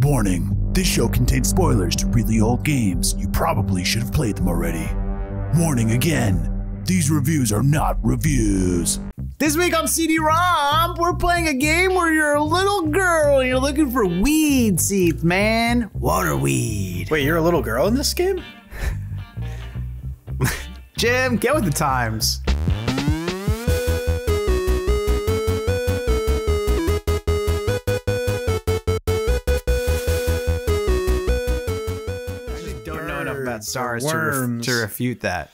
Warning this show contains spoilers to really old games. You probably should have played them already. Warning again these reviews are not reviews. This week on CD-ROMP, we're playing a game where you're a little girl and you're looking for weed seeds, man. Water weed. Wait, you're a little girl in this game? Jim, get with the times. Know enough about Birds, stars to, ref- to refute that.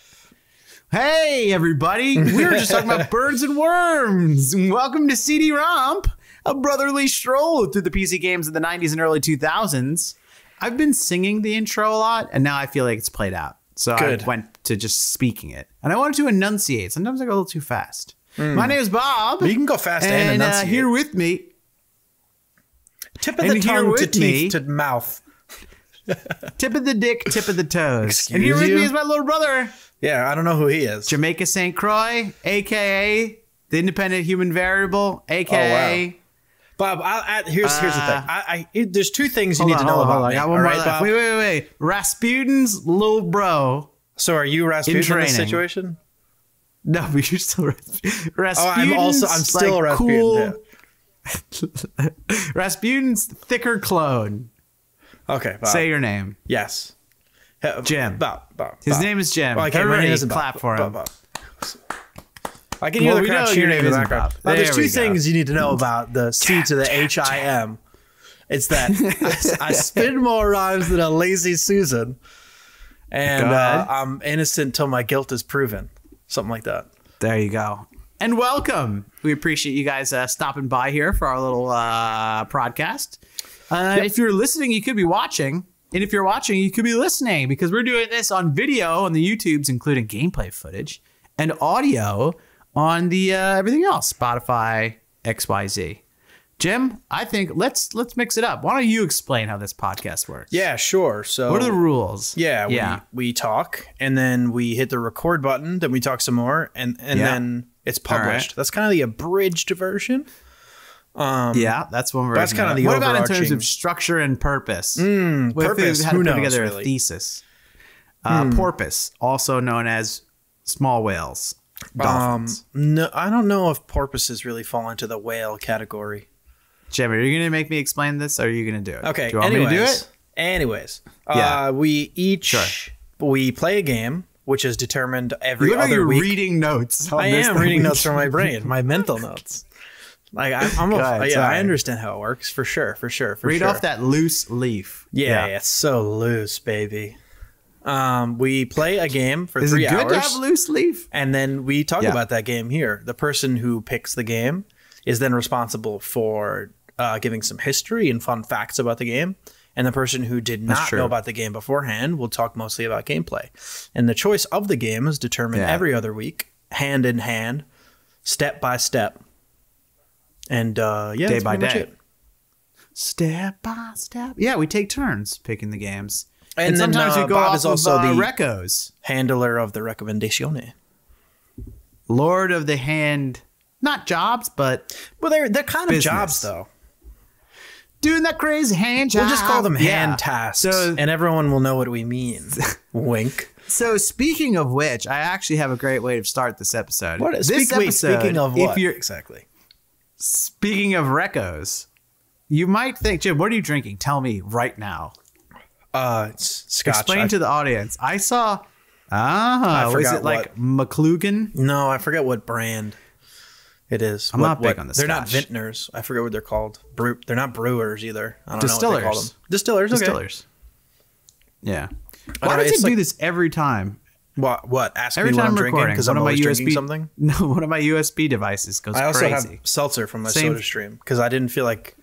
Hey, everybody. We were just talking about birds and worms. Welcome to CD Romp, a brotherly stroll through the PC games of the 90s and early 2000s. I've been singing the intro a lot, and now I feel like it's played out. So Good. I went to just speaking it. And I wanted to enunciate. Sometimes I go a little too fast. My name is Bob. You can go fast and, and uh, here with me, tip of the tongue to with me- teeth to mouth. tip of the dick, tip of the toes. Excuse and here with you? me is my little brother, Yeah, I don't know who he is. Jamaica St. Croix, aka the independent human variable, aka. Bob, I, I, here's here's the Uh, thing. I, I there's two things you need on, to know on, about hold on. me. I got one all more right, left. Bob? Wait, wait, wait. Rasputin's little bro. So are you Rasputin in, training. this situation? No, but you're still Rasputin's. Oh, I'm also I'm still like, Rasputin. cool. yeah. Rasputin's thicker clone. Okay, Bob. Say your name. yes. Jim. Bob. Bob. His Bob. name is Jim. Well, okay, my Everybody name isn't Bob. clap for him. Bob. I can hear we the crowd know your cheering name in the background. Bob. Now, there's There two we go. things you need to know about the C to the H I M. It's that I, I spin more rhymes than a lazy Susan, and uh. I'm innocent till my guilt is proven. Something like that. There you go. And welcome. We appreciate you guys uh, stopping by here for our little uh, podcast. Uh, If you're listening, you could be watching. And if you're watching, you could be listening because we're doing this on video on the YouTubes, including gameplay footage and audio on the uh, everything else, Spotify, XYZ. Jim, I think let's let's mix it up. Why don't you explain how this podcast works? Yeah, sure. So What are the rules? Yeah, yeah. We, we talk and then we hit the record button, then we talk some more, and and Yeah. then it's All right. published. That's kind of the abridged version. Yeah, that's one version. That's kinda of the What about in terms of structure and purpose? Mm, What if we purpose, to who put knows, together really? A thesis? Uh, Porpoise, also known as small whales, Um, dolphins. no, I don't know if porpoises really fall into the whale category. Jim, are you going to make me explain this, or are you going to do it? Okay. Do you want anyways, me to do it? Anyways, Yeah. uh, we each Sure. we play a game which is determined You every like other you're week. reading notes. I am reading notes from my brain, my mental notes. Like I, I'm, a, yeah, sorry. I understand how it works for sure, for sure, for Read sure. off that loose leaf. Yeah, it's so loose, baby. Um, we play a game for Is three it good hours, to have loose leaf? and then we talk Yeah. about that game here. The person who picks the game is then responsible for uh, giving some history and fun facts about the game. And the person who did not know about the game beforehand will talk mostly about gameplay. And the choice of the game is determined Yeah. every other week, hand in hand, step by step. And uh, yeah, Day by day. Step by step. Yeah, we take turns picking the games. And And, then, sometimes uh, we go Bob off is also of, uh, the- recos. Handler of the recommendatione. Lord of the hand, not jobs, but Well, they're they're kind of Business. jobs though. doing that crazy hand job. We'll just call them hand Yeah. tasks, So, and everyone will know what we mean. Wink. so speaking of which, I actually have a great way to start this episode. What? This Speak, wait, episode, speaking of if what? you're exactly. Speaking of recos, you might think, Jim, what are you drinking? Tell me right now. Uh, it's scotch. Explain I- to the audience. I saw. Ah, I was forgot it like McClugan? no, I forget what brand it is. I'm What- not big what- on the They're not vintners. I forget what they're called. Brew, they're not brewers either. I don't know what they call Distillers. them. Distillers. Okay. Distillers. Yeah. Why don't know, does it it's do like- this every time? What? What? Ask Every me what time I'm I'm drinking because one I'm of my always USB drinking something. No, one of my USB devices goes I also crazy. have seltzer from my Same- soda stream because I didn't feel like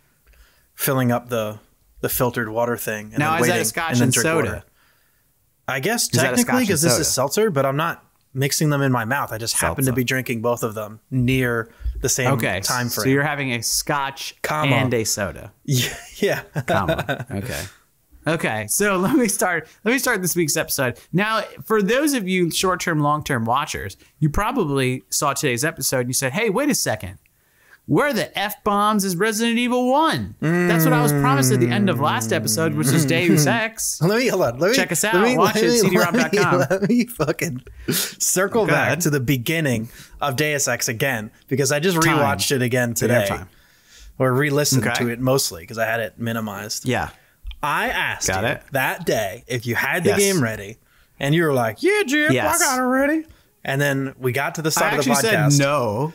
filling up the the filtered water thing. And Now, then is that a waiting scotch and and soda? water. I guess a technically because this soda? is seltzer, but I'm not mixing them in my mouth. I just happen to be drinking both of them near the same okay, time frame. so you're having a scotch Comma. and a soda. yeah, yeah. comma. Okay. Okay, so let me start. Let me start this week's episode. Now, for those of you short-term, long-term watchers, you probably saw today's episode and you said, "Hey, wait a second. Where the F bombs is Resident Evil 1? That's what I was promised at the end of last episode, which was Deus mm. Ex. Let me hold on. Let me Check us out. let me- Watch let it, me- cdromp.com. Let me, let me fucking circle Go back ahead. to the beginning of Deus Ex again because I just Time. rewatched it again today, time. or re-listened Okay. to it mostly because I had it minimized. Yeah. I asked Got you it. that day if you had the Yes. game ready, and you were like, "Yeah, Jim, Yes. I got it ready." And then we got to the I of the podcast. said no.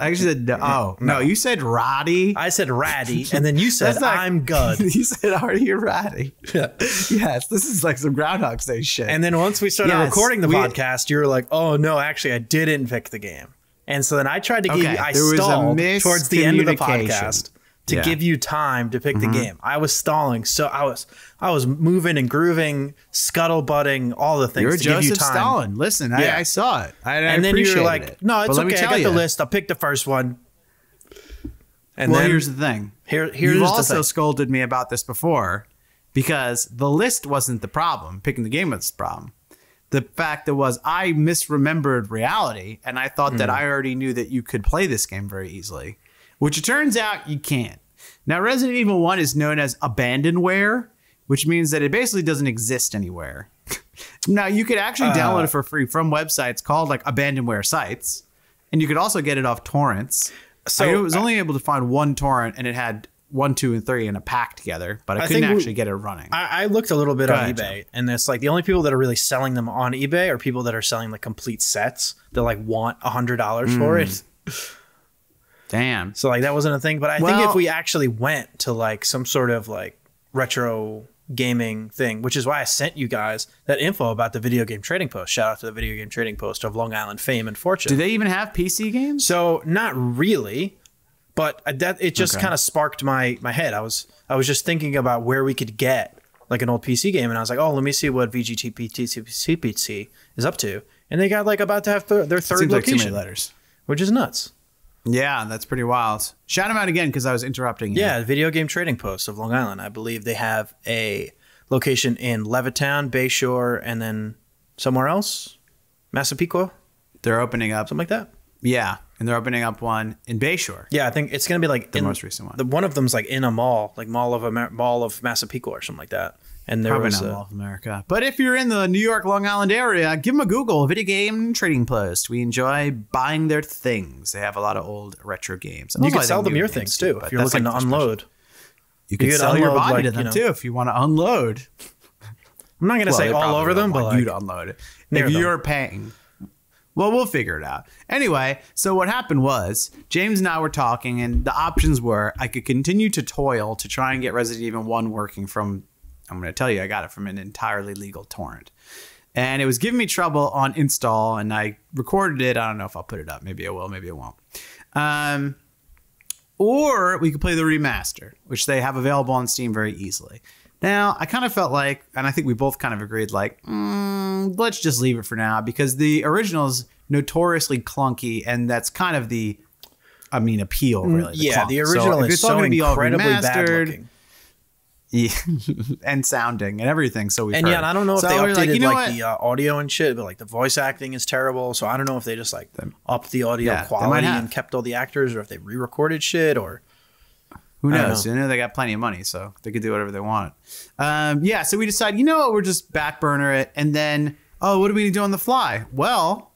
I actually said. Oh, no. You said Roddy. I said ratty, and then you said not- I'm good. you said, are you Roddy? Yeah. Yes, this is like some Groundhog Day shit. And then once we started Yes, recording the we- podcast, you were like, "Oh no, actually, I didn't pick the game." And so then I tried to give Okay, you, I there was a stalled towards the end of the podcast to Yeah. give you time to pick the game. I was stalling, so I was I was moving and grooving, scuttlebutting, all the things You're to give you time. Stalin. Listen, Yeah. I, I saw it. I, I And then you were like, it. "No, it's okay. I got the list. I'll pick the first one." And well, then here's the thing. here, here's You've also thing. scolded me about this before because the list wasn't the problem. Picking the game was the problem. The fact that was I misremembered reality and I thought Hmm. that I already knew that you could play this game very easily, which it turns out you can't. Now, Resident Evil 1 is known as abandonware, which means that it basically doesn't exist anywhere. now, you could actually Uh. download it for free from websites called like abandonware sites, and you could also get it off torrents. So, I was only able to find one torrent, and it had one, two, and three in a pack together, but I, I couldn't think we- actually get it running. I, I looked a little bit Go on ahead, eBay, and it's like the only people that are really selling them on eBay are people that are selling like complete sets that like want a hundred dollars for Hmm. it. Damn. So like that wasn't a thing. But I think if we actually went to like some sort of like retro gaming thing, which is why I sent you guys that info about the video game trading post. Shout out to the video game trading post of Long Island fame and fortune. Do they even have PC games? So not really, but that it just Okay. kind of sparked my my head. I was I was just thinking about where we could get like an old PC game, and I was like, oh, let me see what VGTPTCPC is up to, and they got like about to have th- their third Seems like location, letters. which is nuts. Yeah, that's pretty wild. Shout them out again because I was interrupting you. Yeah, video game trading post of Long Island. I believe they have a location in Levittown, Bayshore, and then somewhere else, Massapequa, They're opening up. something like that. Yeah, and they're opening up one in Bayshore. Yeah, I think it's gonna be like The in- most recent one. The one of them's like in a mall, like Mall of Amer- Mall of Massapequa or something like that. And there Probably was not a- Mall of America. But if you're in the New York, Long Island area, give them a Google, Video Game Trading Post. We enjoy buying their things. They have a lot of old retro games. And you can sell them your things too if you're looking like to special- unload. You can You could sell your body like, to you them know- too if you want to unload. I'm not gonna Well, say all over them, but like you'd unload it. If you're paying. Well, we'll figure it out. Anyway, so what happened was James and I were talking, and the options were I could continue to toil to try and get Resident Evil 1 working from, I'm going to tell you, I got it from an entirely legal torrent. And it was giving me trouble on install, and I recorded it. I don't know if I'll put it up. Maybe I will, maybe I won't. Um, or we could play the remaster, which they have available on Steam very easily. Now, I kind of felt like, and I think we both kind of agreed, like, mm, let's just leave it for now because the original is notoriously clunky, and that's kind of the, I mean, appeal really. the yeah, clunk. the original so is so incredibly bad looking. Yeah, and sounding and everything. So we And yeah, and I don't know if so they updated like, like, you know what? the uh, audio and shit, but like the voice acting is terrible. So I don't know if they just like upped the audio Yeah, quality and kept all the actors, or if they re-recorded shit, or Who knows? know. You know, they got plenty of money, so they could do whatever they want. Um, yeah, so we decided, you know what, we're just back burner it, and then, oh, what do we do on the fly? Well,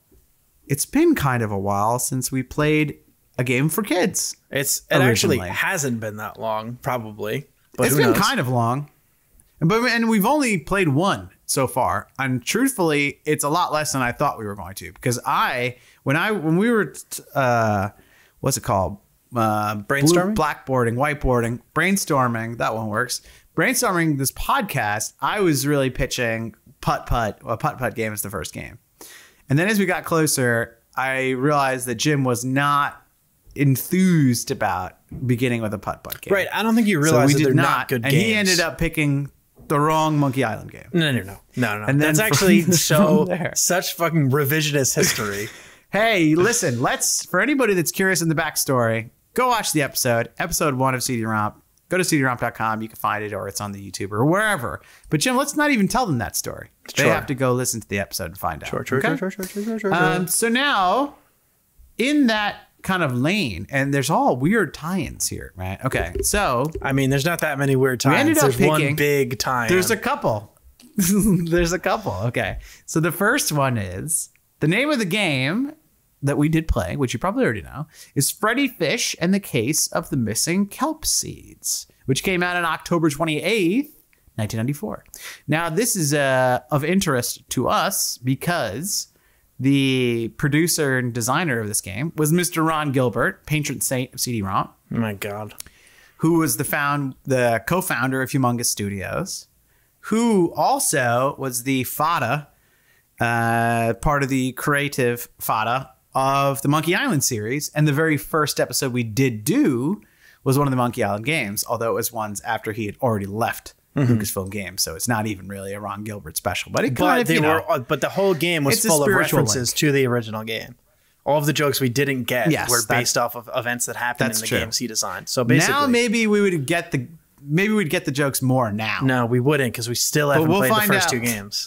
it's been kind of a while since we played a game for kids. it's it actually hasn't been that long, probably. But it's been knows? kind of long, but and we've only played one so far. And truthfully, it's a lot less than I thought we were going to because I when I when we were uh, what's it called uh, Brainstorming? blackboarding, whiteboarding, brainstorming. That one works. Brainstorming this podcast. I was really pitching putt putt. A putt putt game is the first game, and then as we got closer, I realized that Jim was not enthused about beginning with a putt putt game. right. I don't think you So realize we that did they're not, not, good and games. he ended up picking the wrong Monkey Island game. No, no, no, no, no. And That's actually so such fucking revisionist history. Hey, listen, let's for anybody that's curious in the backstory, go watch the episode, episode one of CD-ROMP. Go to cdromp.com, you can find it, or it's on the YouTube or wherever. But Jim, let's not even tell them that story. They have to go listen to the episode and find out. Sure, sure, okay? sure, sure, sure, sure, sure. Um, so now, in that kind of lane, and there's all weird tie-ins here, right? Okay, so I mean, there's not that many weird up there's one big time. there's a couple. there's a couple. Okay, so the first one is the name of the game that we did play, which you probably already know, is Freddi Fish and the Case of the Missing Kelp Seeds, which came out on October 28th, 1994. Now, this is uh, of interest to us because the producer and designer of this game was Mr. Ron Gilbert, patron saint of CD-ROMP, oh my god. who was the found the co-founder of Humongous Studios, who also was the FADA, uh, part of the creative FADA of the Monkey Island series, and the very first episode we did do was one of the Monkey Island games, although it was ones after he had already left Lucasfilm game, so it's not even really a Ron Gilbert special. But it kind But of, they you know, were. uh, But the whole game was full of references link. to the original game. All of the jokes we didn't get Yes, were based off of events that happened in the true. games he designed. So basically, now maybe we would get the maybe we'd get the jokes more now. no, we wouldn't because we still haven't we'll played the first out. two games.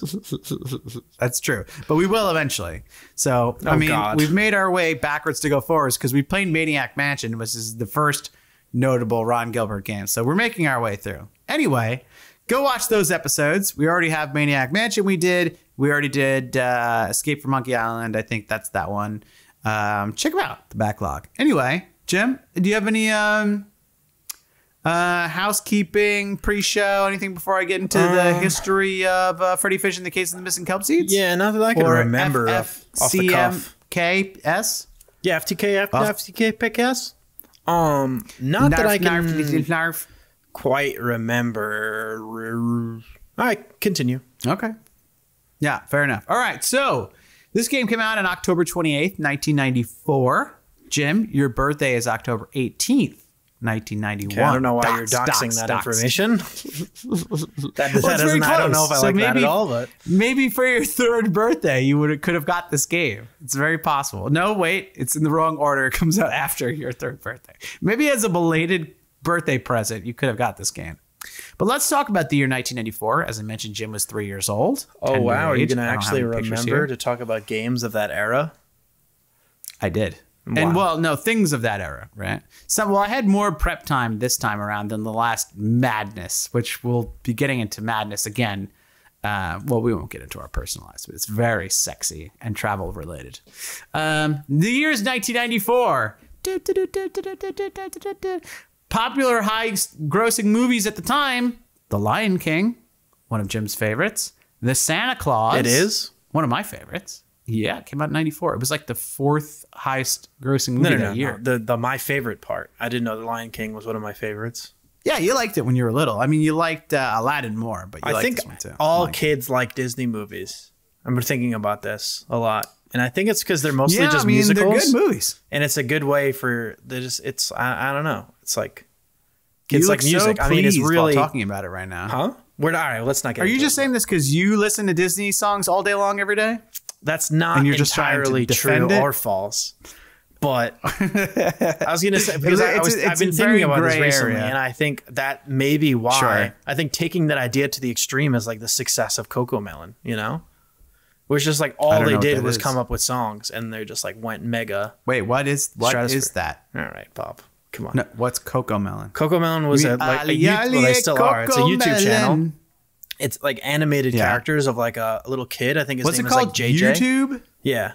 That's true, but we will eventually. So I Oh, mean, God. we've made our way backwards to go forwards because we played Maniac Mansion, which is the first notable Ron Gilbert game. So we're making our way through. Anyway, go watch those episodes. We already have Maniac Mansion. We did. We already did uh, Escape from Monkey Island. I think that's that one. Um, check them out. The backlog. Anyway, Jim, do you have any um, uh, housekeeping pre-show? Anything before I get into the history of uh, Freddi Fish and the Case of the Missing Kelp Seeds? Yeah, not that I can or remember off, off the cuff. FFCMKS? Yeah, FTK, F- FTK, pick Um, not that I can narf, narf. Quite remember. All right, continue. Okay. Yeah, fair enough. All right. So this game came out on October 28th, 1994. Jim, your birthday is October 18th, 1991. I don't know why you're doxing dots, that information. that that Well, very doesn't, I don't know if I. So like that at maybe- all, but Maybe for your third birthday, you would could have got this game. It's very possible. No, wait, it's in the wrong order. It comes out after your third birthday. Maybe as a belated birthday present, you could have got this game. But let's talk about the year 1994. As I mentioned, Jim was three years old. oh wow, are you age. gonna I don't have actually remember to talk about games of that era? I did. And well, no, things of that era, right? So, well, I had more prep time this time around than the last madness, which we'll be getting into madness again. Uh, well, we won't get into our personal lives, but it's very sexy and travel related. Um, the year is 1994. Popular high grossing movies at the time The Lion King, one of Jim's favorites. The Santa Claus. It is? One of my favorites. Yeah, it came out in 94. It was like the fourth highest grossing movie No, no, that no, year. The the my favorite part. I didn't know The Lion King was one of my favorites. Yeah, you liked it when you were little. I mean, you liked uh, Aladdin more, but you I liked think this one too. all kids like Disney movies. I'm thinking about this a lot, and I think it's because they're mostly yeah, just I mean, musicals, they're good movies. and it's a good way for they just. It's I, I don't know. It's like kids you like music. So I mean, it's really talking about it right now. huh. We're all right. Let's not get. Are you just it. saying this because you listen to Disney songs all day long every day? that's not and you're just entirely true it? or false? But I was gonna say because I, was, it's, I've been thinking about this recently, area. and I think that may be why. Sure. I think taking that idea to the extreme is like the success of CoComelon. You know, which just like all they did was is. come up with songs, and they just like went mega. Wait, what is what is that? All right, Bob, come on. No, what's CoComelon? Coco Melon was a, like a, Ali, well, they still are. It's a Coco YouTube channel. It's like animated Yeah. characters of like a, little kid. I think his What's name it is called? like JJ. YouTube. Yeah.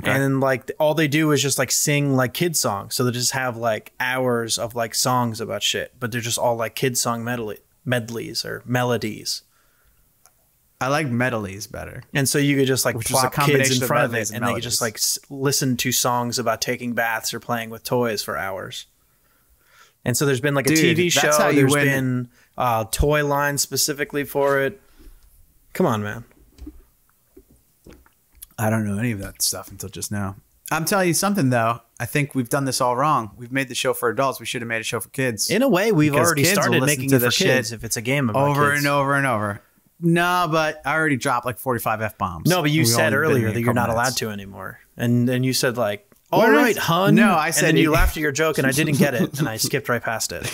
Okay. And then like all they do is just like sing like kid songs. So they just have like hours of like songs about shit, but they're just all like kid song medley medleys or melodies. I like medleys better. And so you could just like Which plop kids in front of it, and and they could just like s- listen to songs about taking baths or playing with toys for hours. And so there's been like a Dude, TV show. how There's win. been uh, toy line specifically for it. Come on, man. I don't know any of that stuff until just now. I'm telling you something though. I think we've done this all wrong. We've made the show for adults. We should have made a show for kids. In a way, we've Because already started making it for the shit kids if it's a game about over kids. and over and over. No, but I already dropped like 45 f bombs. No, but you said earlier that you're not allowed to anymore, and then you said like, "All What? right, hun." No, I and said then you laughed at your joke, and I didn't get it, and I skipped right past it.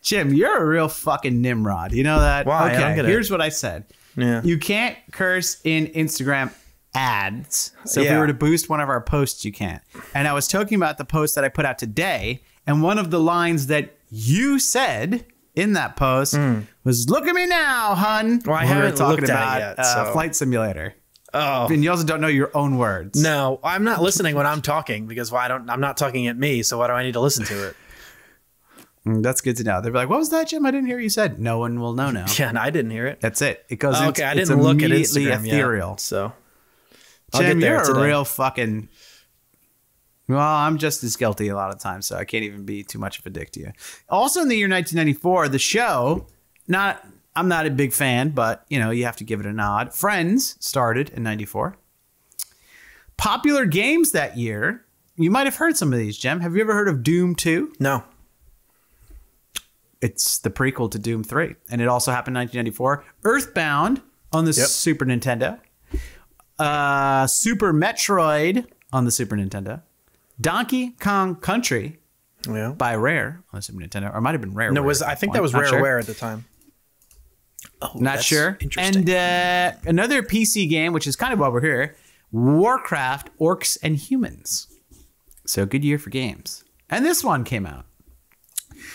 Jim, you're a real fucking Nimrod. You know that? Why? Okay, it. here's what I said. Yeah. You can't curse in Instagram ads. So if we were to boost one of our posts, you can't. And I was talking about the post that I put out today, and one of the lines that you said in that post was "Look at me now, hun." Well, I When we were haven't talking looked at it about yet, uh, so- flight simulator. Oh And you also don't know your own words. no, I'm not listening when I'm talking because why I don't I'm not talking at me. So why do I need to listen to it? Mm, That's good to know. They'll be like, "What was that, Jim? I didn't hear you said." No one will know now. Yeah, and I didn't hear it. That's it. It goes. Oh, into, okay, I didn't look at Instagram ethereal. yet. So I'll Jim, get there you're today. a real fucking. Well, I'm just as guilty a lot of times, so I can't even be too much of a dick to you. Also, in the year 1994, the show, not I'm not a big fan, but you know you have to give it a nod. Friends started in '94. Popular games that year, you might have heard some of these. Jim. have you ever heard of Doom 2? No. It's the prequel to Doom 3, and it also happened in 1994. Earthbound on the Yep. Super Nintendo. Uh, Super Metroid on the Super Nintendo. Donkey Kong Country Yeah. by Rare on the Super Nintendo, or it might have been Rare. No, it was I think that was Rare Rare at the time. Oh, Not sure. Interesting. And uh, another PC game, which is kind of why we're here Warcraft Orcs and Humans. So good year for games. And this one came out.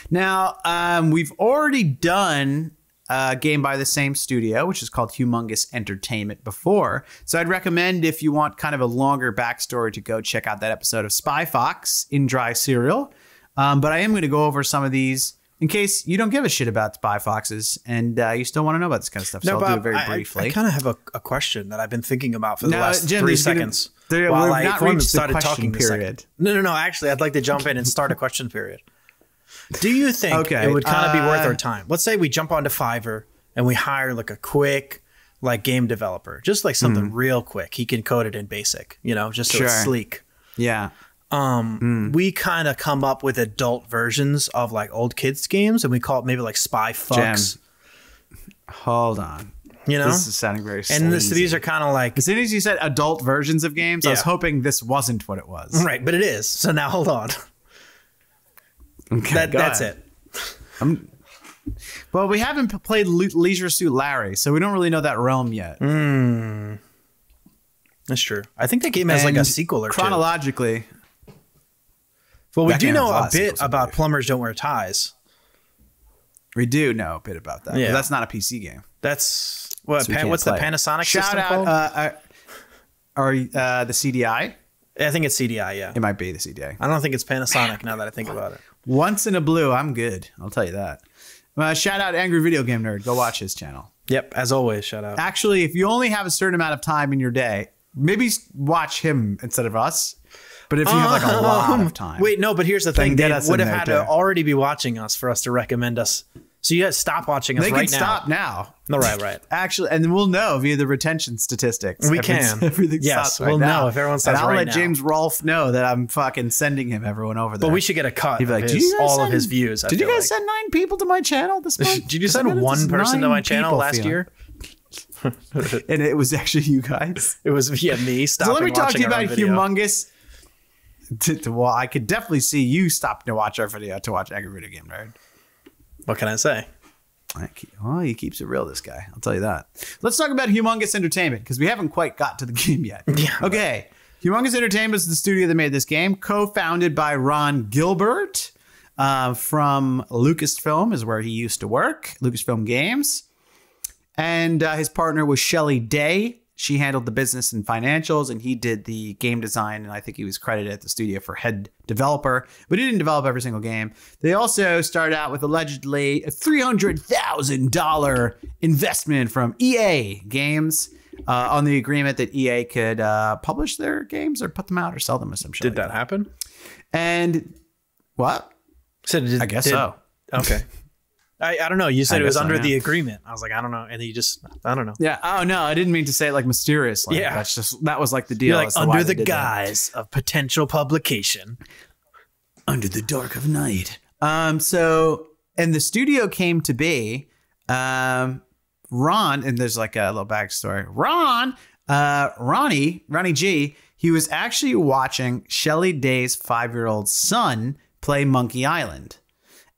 Now, um, we've already done a game by the same studio, which is called Humongous Entertainment before. So I'd recommend if you want kind of a longer backstory to go check out that episode of Spy Fox in Dry Cereal. Um, but I am going to go over some of these in case you don't give a shit about Spy Foxes and uh, you still want to know about this kind of stuff. So no, I'll do it very I- I- briefly. I, kind of have a, a question that I've been thinking about for the No, last Jim, three there's gonna- seconds. while I not started talking period. No, no, no. Actually, I'd like to jump in and start a question period. Do you think Okay, it would kind of be worth uh, our time? Let's say we jump onto Fiverr and we hire like a quick like game developer, just like something real quick. He can code it in basic, you know, just so it's Hmm. Sleek. yeah. Um, we kind of come up with adult versions of like old kids games, and we call it maybe like Spy Fox. Hold on. You know, This is sounding very and this, these are kind of like As soon as you said adult versions of games, I was hoping this wasn't what it was. right, but it is. So now hold on. Okay, That, go that's ahead. it. Well, we haven't played Le- Leisure Suit Larry, so we don't really know that realm yet. That's true. I think that game has like a sequel or two. chronologically. Well, we that do know a a bit about plumbers don't wear ties. We do know a bit about that. Yeah. but that's not a PC game. That's what? so we Pan, what's play the. Panasonic Shout system out, called? uh, uh, or uh, the CDI. I think it's CDI. Yeah, It might be the CDI. I don't think it's Panasonic now that I think about it. Once in a blue, I'm good. I'll tell you that. Uh, shout out Angry Video Game Nerd. Go watch his channel. Yep. As always, shout out. Actually, if you only have a certain amount of time in your day, maybe watch him instead of us. But if you have like a lot of time, Wait, no, but here's the thing. They would have had to already be watching us for us to recommend us. So you guys stop watching us they right can now. stop now. No, right, right. Actually, and then we'll know via the retention statistics. We can. Everything Yes, stops right we'll now. know if everyone stops. And I'll right let now. James Rolfe know that I'm fucking sending him everyone over there. But we should get a cut He'd be of like, his, "Did you guys all of send- his views. I Did you guys like. send nine people to my channel this month? Did you send one person to my channel last feeling. year? And it was actually you guys. It was yeah me. So let me talk to you about humongous. To, to- well, I could definitely see you stopping to watch our video to watch Angry Video Game Nerd. What can I say? Well, he keeps it real, this guy. I'll tell you that. Let's talk about Humongous Entertainment because we haven't quite got to the game yet. Yeah. Okay. Humongous Entertainment is the studio that made this game, co-founded by Ron Gilbert uh, from Lucasfilm, is where he used to work. Lucasfilm Games, and uh, his partner was Shelley Day. She handled the business and financials, and he did the game design. And I think he was credited at the studio for head developer, but he didn't develop every single game. They also started out with allegedly a three hundred thousand dollar investment from EA Games uh, on the agreement that EA could uh, publish their games or put them out or sell them or some shit. Did like that happen? And what? Said it did, I guess did- so. Okay. I, I don't know. You said I it was under the agreement. I was like, I don't know, and then you just I don't know. Yeah. Oh no, I didn't mean to say it like mysteriously. Yeah. That's just that was like the deal. You're like as to why under the did that. guise of potential publication. under the dark of night. Um, so and the studio came to be, um, Ron, and there's like a little backstory. Ron, uh, Ronnie, Ronnie G, he was actually watching Shelley Day's five-year-old son play Monkey Island.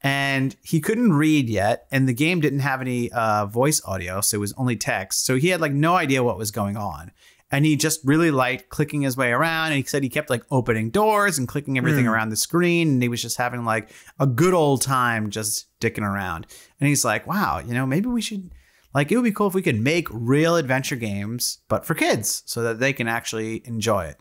And he couldn't read yet, and the game didn't have any uh, voice audio, so it was only text. So he had like no idea what was going on. and he just really liked clicking his way around. And he said he kept like opening doors and clicking everything around the screen, and he was just having like a good old time just dicking around. And he's like, wow, you know, maybe we should. Like it would be cool if we could make real adventure games, but for kids, so that they can actually enjoy it.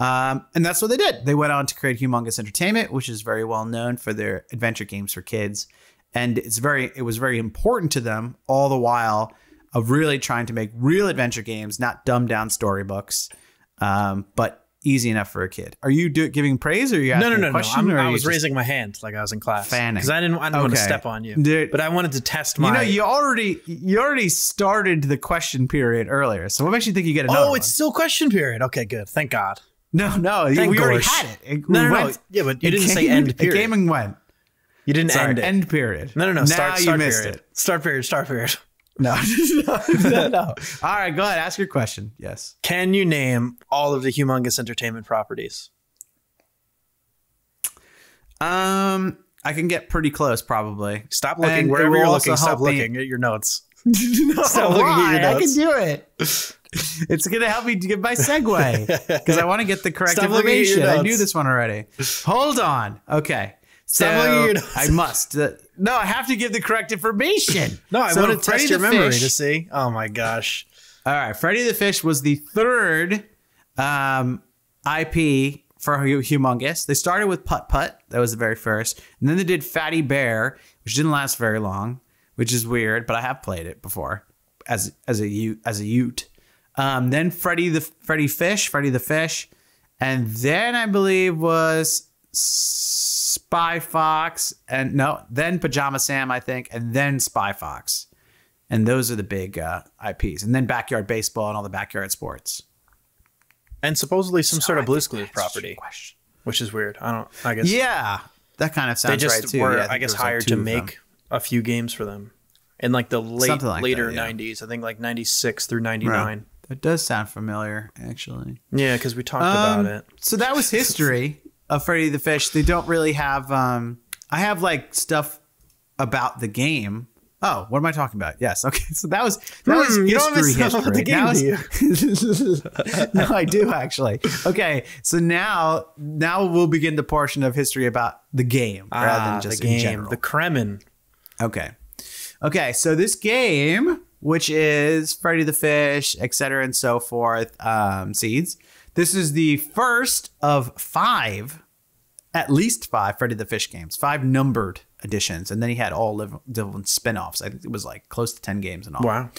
Um, and that's what they did. They went on to create Humongous Entertainment, which is very well known for their adventure games for kids. And it's very, it was very important to them all the while of really trying to make real adventure games, not dumbed down storybooks, um, but easy enough for a kid. Are you do, giving praise or are you No, no, a no, no. I'm, or I was raising my hand like I was in class Fanning. because I didn't. I didn't want to step on you, Dude. but I wanted to test my. You know, you already you already started the question period earlier. So what makes you think you get another oh, one? it's still question period. Okay, good. Thank God. No, no. Thank we already had it. It No, no, no. went- Yeah, but you didn't say came- end It period. came and went. You didn't Sorry, end it. end period. no, no, no. Now Start, you start missed period. it. Start period. Start period. No, no, no, no. All right, go ahead. Ask your question. Yes. Can you name all of the humongous entertainment properties? Um, I can get pretty close, probably. Stop looking it wherever you're looking. Stop me- looking at your notes. no, Stop looking at your why? I can do it. It's gonna help me to get my segue because I want to get the correct Stop looking at your information. I knew this one already. Hold on. Okay. So Stop looking at your notes. I must. Uh, no, I have to give the correct information. No, I So want to Freddi test your memory Fish- to see. Oh my gosh. All right, Freddi the Fish was the third um, IP for Humongous. They started with Putt Putt, that was the very first, and then they did Fatty Bear, which didn't last very long, which is weird, but I have played it before as as a as a Ute. Um, then Freddi the Freddi Fish, Freddi the Fish, and then I believe was Spy Fox, and no, then Pajama Sam, I think, and then Spy Fox. And those are the big uh, IPs. And then backyard baseball and all the backyard sports. And supposedly some sort of I Blue's think Clues property, which is weird. I don't. I guess Yeah, that kind of they sounds just right too. were, Yeah, I, think guess, was, like, hired to make a few games for them in like the late like later that, yeah. '90s. I think like '96 through '99. That does sound familiar, actually. Yeah, because we talked Um, about it. So that was history of Freddi the Fish. They don't really have. Um, I have like stuff about the game. Oh, what am I talking about? Yes. Okay. So that was that was you don't have history. stuff about the history. game, is- no, I do actually. Okay. So now now we'll begin the portion of history about the game rather Ah, than just the game, the Kremen. Okay. Okay, so this game, which is Freddi the Fish, etc., and so forth, um, seeds. This is the first of five, at least five Freddi the Fish games, five numbered editions, and then he had all different spin-offs. I think it was like close to ten games and all. Wow.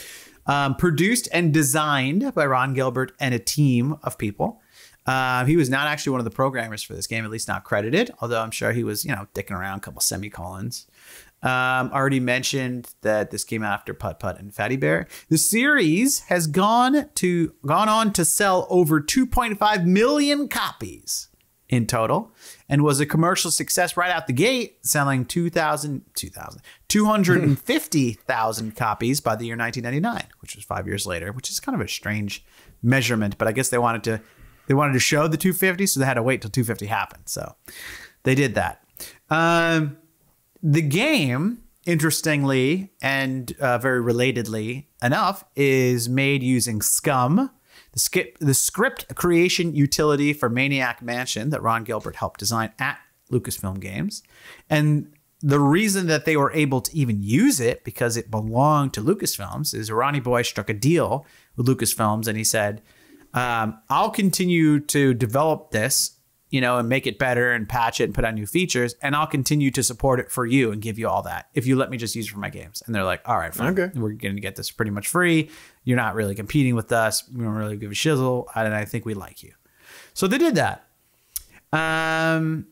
Um, produced and designed by Ron Gilbert and a team of people. Uh, he was not actually one of the programmers for this game, at least not credited, although I'm sure he was, you know, dicking around a couple semicolons. Um, already mentioned that this came after Putt Putt and Fatty Bear. The series has gone to gone on to sell over 2.5 million copies in total and was a commercial success right out the gate, selling 2,000, 2,000, 250,000 copies by the year 1999, which was five years later, which is kind of a strange measurement, but I guess they wanted to they wanted to show the 250, so they had to wait till 250 happened. So they did that. Um, the game, interestingly and uh, very relatedly enough, is made using SCUMM, the, skip, the script creation utility for Maniac Mansion that Ron Gilbert helped design at Lucasfilm Games. And the reason that they were able to even use it because it belonged to Lucasfilms is Ronnie Boy struck a deal with Lucasfilms and he said, um, I'll continue to develop this, you know, and make it better and patch it and put out new features, and I'll continue to support it for you and give you all that if you let me just use it for my games. And they're like, all right, fine. Okay. We're going to get this pretty much free. You're not really competing with us. We don't really give a shizzle, and I think we like you. So they did that. Um,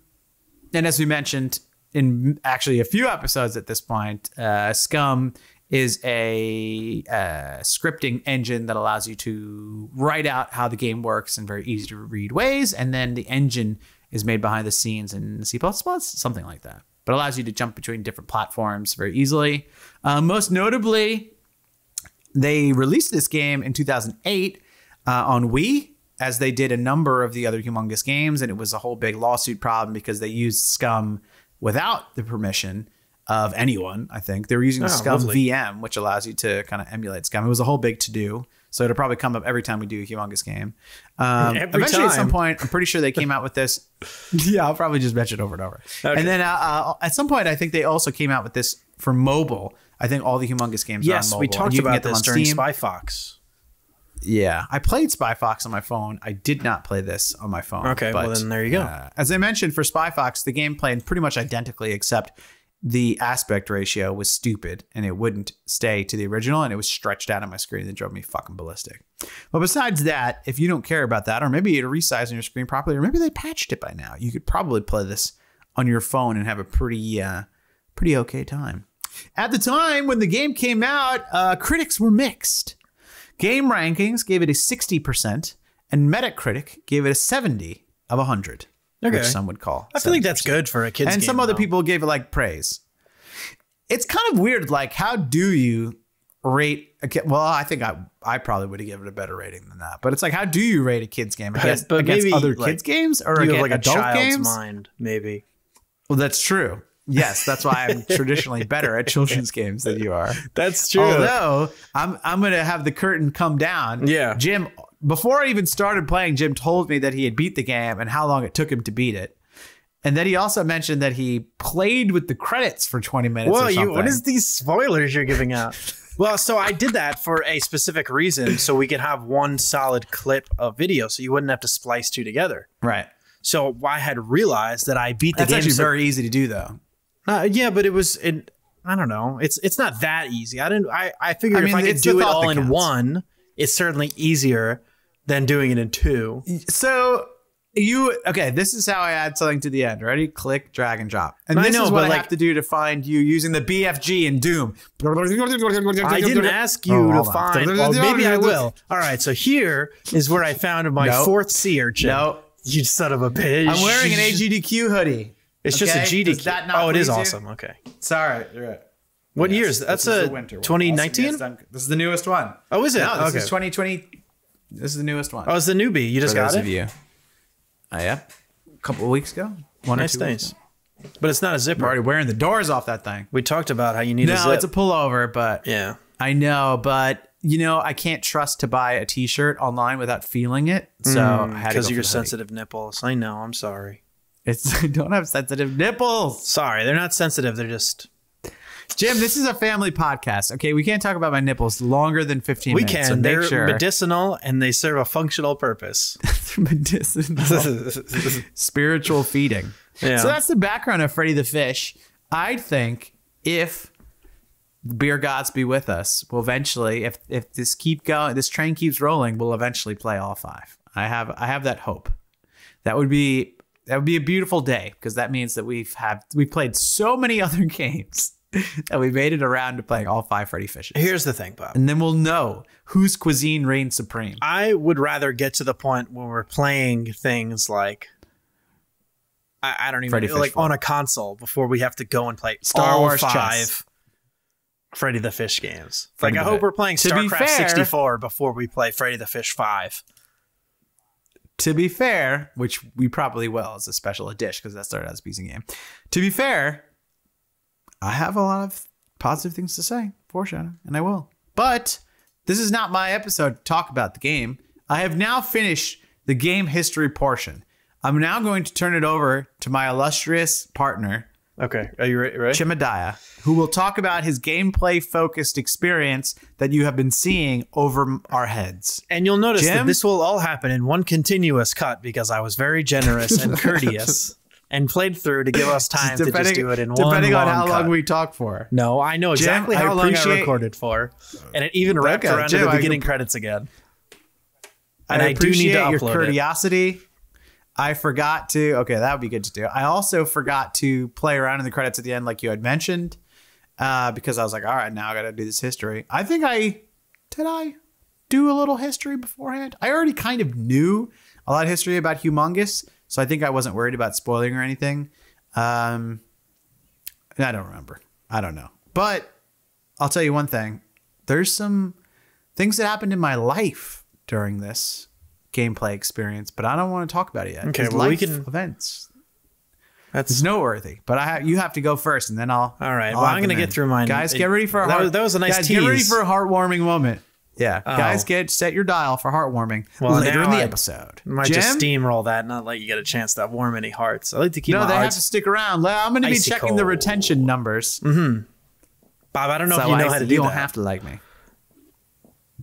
and as we mentioned in actually a few episodes at this point, uh, SCUMM is a uh, scripting engine that allows you to write out how the game works in very easy to read ways, and then the engine is made behind the scenes in C++, something like that. But allows you to jump between different platforms very easily. Uh, most notably, they released this game in 2008 uh, on Wii, as they did a number of the other humongous games, and it was a whole big lawsuit problem because they used SCUMM without the permission of anyone. I think they were using Oh, SCUMM lovely. VM, which allows you to kind of emulate SCUMM. It was a whole big to do So it'll probably come up every time we do a humongous game. Um, eventually, at some point, I'm pretty sure they came out with this. yeah, I'll probably just mention it over and over. Okay. And then uh, uh, at some point, I think they also came out with this for mobile. I think all the humongous games. are on Yes, we talked you about this during Steam. Spy Fox. Yeah, I played Spy Fox on my phone. I did not play this on my phone. Okay, well, then there you go. uh, as I mentioned for Spy Fox, the game played pretty much identically, except the aspect ratio was stupid and it wouldn't stay to the original, and it was stretched out on my screen that drove me fucking ballistic. But besides that, if you don't care about that, or maybe it resized on your screen properly, or maybe they patched it by now, you could probably play this on your phone and have a pretty, uh, pretty okay time. At the time when the game came out, uh, critics were mixed. GameRankings gave it a 60%, and Metacritic gave it a 70 of 100, Okay. which some would call. I feel like that's good for a kid's game. and game, some other though. people gave it like praise. It's kind of weird. Like, how do you rate a kid? Well, I think I I probably would have given it a better rating than that. But it's like, how do you rate a kids game against, but against maybe, other like, kids games or against like a adult child's games? mind, maybe. Well, that's true. Yes, that's why I'm traditionally better at children's games than you are. That's true. Although I'm I'm gonna have the curtain come down. Yeah. Jim. Before I even started playing, Jim told me that he had beat the game and how long it took him to beat it. And then he also mentioned that he played with the credits for 20 minutes. well, or you what is these spoilers you're giving out? well, so I did that for a specific reason, so we could have one solid clip of video, so you wouldn't have to splice two together. right? So I had realized that I beat the That's game. actually so- very easy to do, though. Uh, yeah, but it was it. I don't know. It's it's not that easy. I didn't. I I figured I mean, if I could do it all in counts. one, it's certainly easier than doing it in two. So you okay? This is how I add something to the end. Ready? Click, drag, and drop. And I this know, is what I like- have to do to find you using the BFG in Doom. I didn't ask you Oh, to find. Well, oh, maybe I will. All right. So here is where I found my No. fourth sea urchin. No. You son of a bitch. I'm wearing an AGDQ hoodie. It's just a? GDQ. Does that not oh, it is you? awesome. Okay. Sorry, you're right. What Yes, year is? That's a the winter one. 2019. Also, yes, This is the newest one. Oh, is it? No, this okay. is 2020. This is the newest one. oh, it's the newbie. You just For got those it. of you. Uh, yeah. A couple of weeks ago. One Nice, or two weeks nice. ago. But it's not a zipper. already wearing the doors off that thing. We talked about how you need a No, zip. it's a pullover, but yeah. I know, but you know, I can't trust to buy a T-shirt online without feeling it. So I had to Because of your for the hoodie. sensitive nipples. I know. I'm sorry. It's I don't have sensitive nipples. Sorry, they're not sensitive. They're just. Jim, this is a family podcast. Okay, we can't talk about my nipples longer than 15 We minutes. can. So they're sure. medicinal and they serve a functional purpose. medicinal spiritual feeding. Yeah. So that's the background of Freddi the Fish. I think if beer gods be with us, we'll eventually, if if this keep going, this train keeps rolling, we'll eventually play all five. I have I have that hope. That would be that would be a beautiful day because that means that we've have we've played so many other games that we made it around to playing all five Freddi Fishes. Here's the thing, Bob. And then we'll know whose cuisine reigns supreme. I would rather get to the point where we're playing things like I, I don't even Freddi Fish like Four. on a console before we have to go and play Star all Wars five chess. Freddi the Fish games. Freddi like I hope Fish. we're playing To StarCraft fair- 64 before we play Freddi the Fish 5. to be fair, which we probably will as a special edition because that started as a PC game. To be fair, I have a lot of positive things to say, foreshadow, and I will. But this is not my episode to talk about the game. I have now finished the game history portion. I'm now going to turn it over to my illustrious partner, Okay, are you ready? Chimadiah, who will talk about his gameplay focused experience that you have been seeing over our heads. And you'll notice that this will all happen in one continuous cut because I was very generous and courteous and played through to give us time to just do it in one depending on how cut. long we talk for. No, I know exactly I how long I recorded for, and it even wrapped Okay, around Jim, to the beginning credits again. And I do need to your upload it. I forgot to. Okay, that would be good to do. I also forgot to play around in the credits at the end, like you had mentioned, uh, because I was like, all right, now I got to do this history. I think I did. I do a little history beforehand. I already kind of knew a lot of history about Humongous, so I think I wasn't worried about spoiling or anything. Um, I don't remember. I don't know, but I'll tell you one thing. There's some things that happened in my life during this gameplay experience, but I don't want to talk about it yet. Okay, well, we life can- events. That's noteworthy, but I have, you have to go first, and then I'll. All right, I'll well, I'm gonna get through mine. Guys, get ready for a that heart, was- that was a nice guys, Get ready for a heartwarming moment. Yeah, guys, get set your dial for heartwarming Well, later in the I episode. Might Jim? just steamroll that, not let you get a chance to warm any hearts. I like to keep No, they have to stick around. I'm going to be checking the retention numbers. Mm-hmm. Bob, I don't know So if you know I- how to do you that. don't have to like me.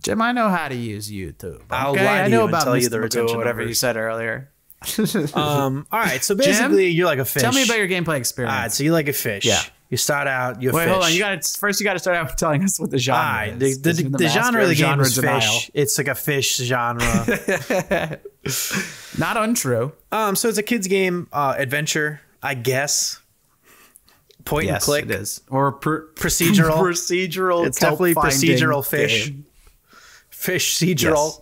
Jim, I know how to use YouTube. I'll okay? lie to I know you and about tell you Mr. the Magoo, retention whatever you said earlier. Um, all right, so basically, you're like a fish. Tell me about your gameplay experience. All right, so you're like a fish. Yeah. You start out, you're Wait, fish. hold on. You got to first. You got to start out telling us what the genre All right, is. the, 'cause you're the, genre of the game is denial. fish. It's like a fish genre. Not untrue. um, so it's a kids game, uh, adventure, I guess. Point and Yes, click. it is. Or per- Procedural. procedural. It's definitely procedural fish. game. Fish procedural,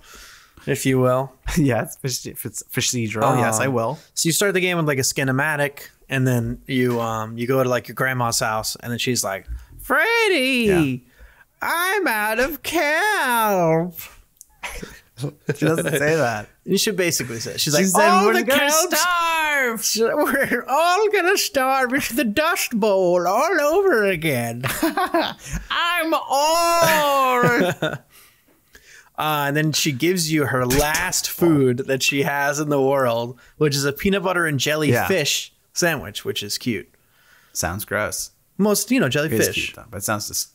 if you will. yeah, it's fish, if it's procedural. yes, I Um, will. So you start the game with like a skinematic, and then you um you go to like your grandma's house, and then she's like, "Freddi, I'm out of kelp." She doesn't say that. You should basically say she's She like, "All "We're the gonna starve." we're all gonna starve. It's the Dust Bowl all over again." I'm old. Uh, and then she gives you her last food that she has in the world, which is a peanut butter and jelly Yeah. fish sandwich, which is cute. sounds gross. Most, you know, It is jellyfish cute though, but it sounds dis-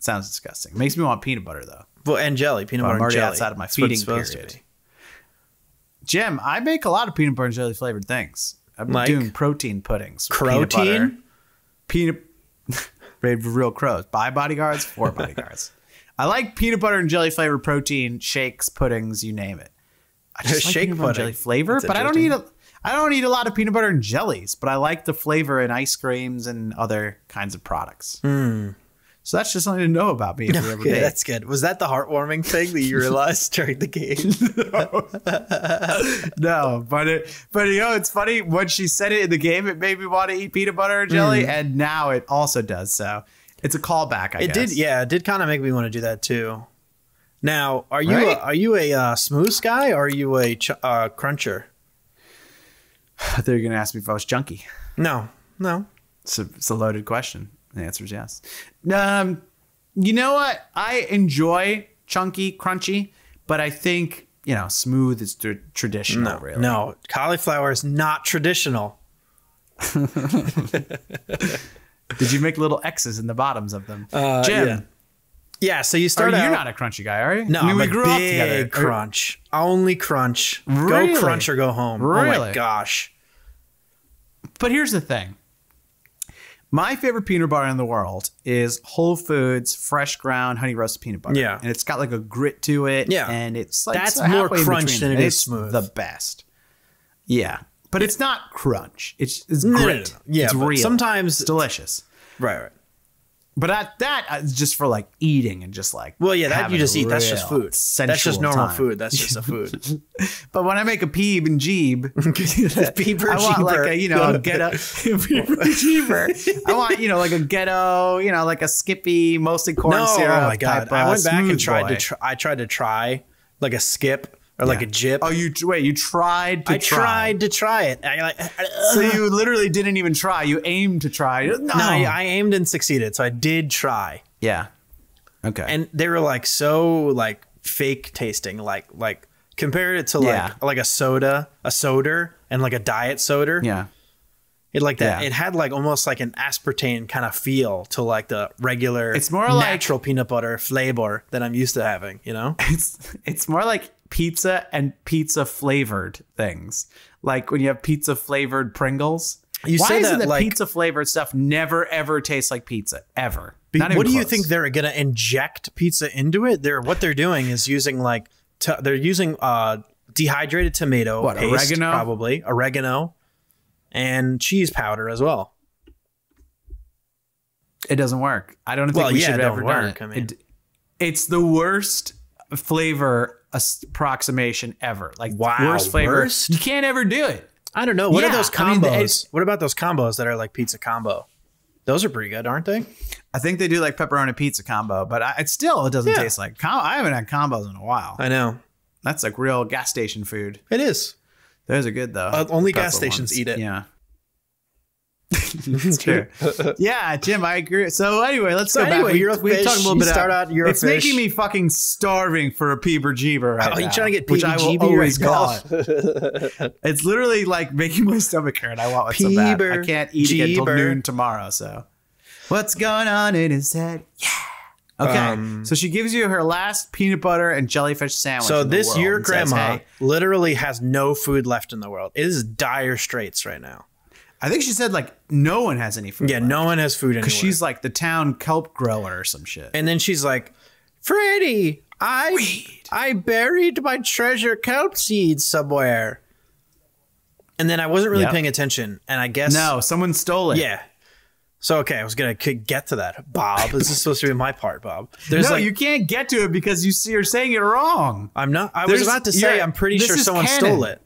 sounds disgusting. Makes me want peanut butter though. well, and jelly, peanut But butter I'm already jelly. outside of my That's feeding period. Jim, I make a lot of peanut butter and jelly flavored things. I'm Like? doing protein puddings. with Peanut butter. Protein? Peanut, real crows. Buy bodyguards, for bodyguards. I like peanut butter and jelly flavored protein shakes, puddings, you name it. I just like Shake peanut butter and jelly flavor, That's but I don't eat a. I don't eat a lot of peanut butter and jellies, but I like the flavor in ice creams and other kinds of products. So that's just something to know about me. If we ever. Okay, that's good. Was that the heartwarming thing that you realized during the game? no, but it, but you know, it's funny when she said it in the game, it made me want to eat peanut butter and jelly, and now it also does. So it's a callback. I Mm. it guess. did, yeah, it did kind of make me want to do that too. Now, are you Right? a, are you a uh, smooth guy or are you a ch- uh, cruncher? I thought you were gonna ask me if I was junky. No, no. It's a, it's a loaded question. The answer is yes. Um, you know what? I enjoy chunky, crunchy, but I think you know smooth is tr- traditional. No, really. no, cauliflower is not traditional. Did you make little X's in the bottoms of them, Uh, Jim? yeah. Yeah, so you Are start you out. not a crunchy guy, are you? no, I mean, I'm we a grew up together. crunch. Only crunch. Really? Go crunch or go home. Really? Oh my gosh. But here's the thing. My favorite peanut butter in the world is Whole Foods fresh ground honey roasted peanut butter. Yeah. and it's got like a grit to it. Yeah. and it's like That's more crunch than it is smooth. The best. Yeah, but it's not crunch. It's it's No, no, grit. no, no. Yeah, it's real. sometimes- it's delicious. Right, right. But at that is just for like eating and just like Well, yeah, that you just eat. That's just food. That's just normal time. food. That's just a food. But when I make a peeb and jeeb, Peeper I want like a you know a ghetto peeper jeeber. I want you know like a ghetto, you know like a Skippy, mostly corn no, syrup. oh my god! I uh, went back and tried boy. to. Try, I tried to try like a skip or like Yeah. a jip. Oh, you wait. You tried to I try. tried to try it. I like. So you literally didn't even try. You aimed to try. No. No, I, I aimed and succeeded. So I did try, yeah. Okay. and they were like so like fake tasting. Like like compared it to like Yeah. like a soda, a soda, and like a diet soda. yeah. It like that. Yeah. It had like almost like an aspartame kind of feel to like the regular. It's more like- natural peanut butter flavor that I'm used to having. You know. It's it's more like pizza and pizza flavored things. Like when you have pizza flavored Pringles. You Why say is that it that like- pizza flavored stuff never ever tastes like pizza ever? Be- what do you think they're gonna inject pizza into it? They're what they're doing is using like to, they're using uh dehydrated tomato What, paste, oregano? probably oregano and cheese powder as well. It doesn't work. I don't think Well, we yeah, should it have don't ever done work. it. I mean- It- It's the worst flavor approximation ever. Like Wow, worst flavor. worst? You can't ever do it. I don't know. What are Yeah, those I mean, combos? what about those combos that are like pizza combo? Those are pretty good, aren't they? I think they do like pepperoni pizza combo, but I, it still it doesn't Yeah. taste like. Com- I haven't had combos in a while. I know. That's like real gas station food. It is. Those are good though. Uh, only gas stations ones. eat it. Yeah. true. yeah, Jim, I agree. So anyway, let's So go anyway, back. you're we fish. talked a little bit start about- out, you're It's making me fucking starving for a peeber jeeber right Oh, you trying to get which I will always right call it. It's literally like making my stomach hurt. I want one so bad. I can't eat again until jeeber. noon tomorrow. So, what's going on in his head? Yeah. Okay, Um, so she gives you her last peanut butter and jellyfish sandwich. So this your and says, grandma "Hey." literally has no food left in the world. It is dire straits right now. I think she said like no one has any food. Yeah, no one has food anymore. because she's like the town kelp grower or some shit. and then she's like, Freddi, I I buried my treasure kelp seeds somewhere. And then I wasn't really Yep. paying attention, and I guess no, someone stole it. yeah. So okay, I was gonna get to that, Bob. This is supposed to be my part, Bob. There's no, like you can't get to it because you see you're saying it wrong. I'm not. I was about to say I'm pretty sure someone canon. stole it.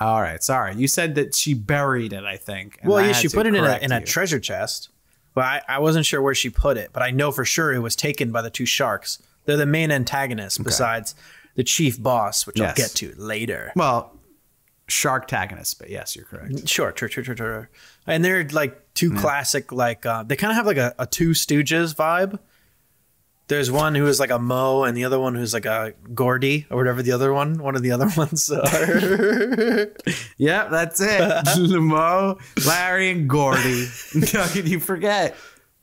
All right, sorry. You said that she buried it. I think. Well, I yeah, she put it in a in a treasure chest, but I, I wasn't sure where she put it. But I know for sure it was taken by the two sharks. They're the main antagonists besides the chief boss, which I'll get to later. well, shark antagonists, but yes, you're correct. Sure, sure, sure, sure, sure. And they're like two classic, like uh, they kind of have like a, a two Stooges vibe. There's one who is like a Moe, and the other one who's like a Gordy, or whatever the other one, one of the other ones are. Yep, that's it. Moe, Larry, and Gordy. How could you forget?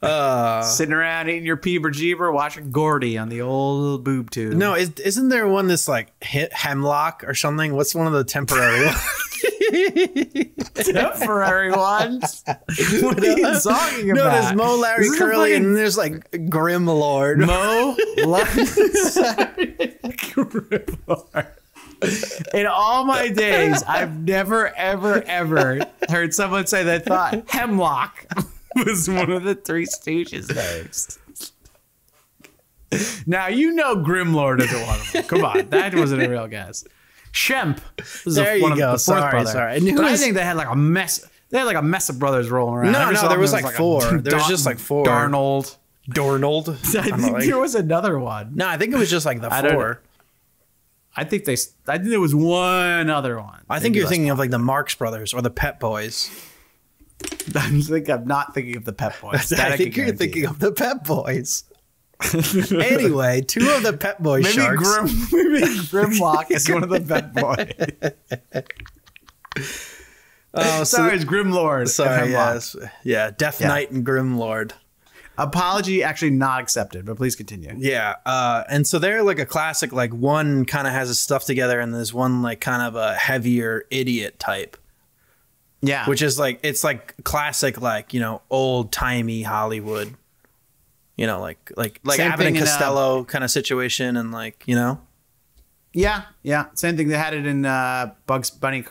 uh, Sitting around eating your peeber jeeber, watching Gordy on the old boob tube. no, is, isn't there one that's like hit hemlock or something? What's one of the temporary ones? temporary ones. What are you talking No, about? there's Moe, Larry, This Curly, fucking- and there's like Grim Lord. Moe, Larry, In all my days, I've never, ever, ever heard someone say they thought Hemlock was one of the Three Stooges names. Now you know Grimlord isn't one of them. Come on, that wasn't a real guess. Shemp was There a, you one of go. the Sorry, brother. sorry. I knew But it I think they had like a mess. They had like a mess of brothers rolling around. No, Every no, there often was there like a four. There was just like four. Darnold. Darnold. I I'm think like- there was another one. no, I think it was just like the I four. I think they. I think there was one other one. I think Maybe you're less thinking of like the Marx Brothers or the Pep Boys. I think I'm not thinking of the Pep Boys. That I think you're thinking of the Pep Boys. Anyway, two of the Pep Boy maybe sharks. Grim, maybe Grimlock is one of the Pep Boys. oh, so- Sorry, it's Grimlord. sorry, yes, yeah, Death Yeah. Knight and Grimlord. Apology actually not accepted, but please continue. Yeah, uh, and so they're like a classic. Like one kind of has his stuff together, and there's one like kind of a heavier idiot type, Yeah, which is like it's like classic, like you know, old timey Hollywood. You know, like like like Same Abbott and thing in, uh, Costello kind of situation, and like you know, yeah, yeah. Same thing. They had it in uh, Bugs Bunny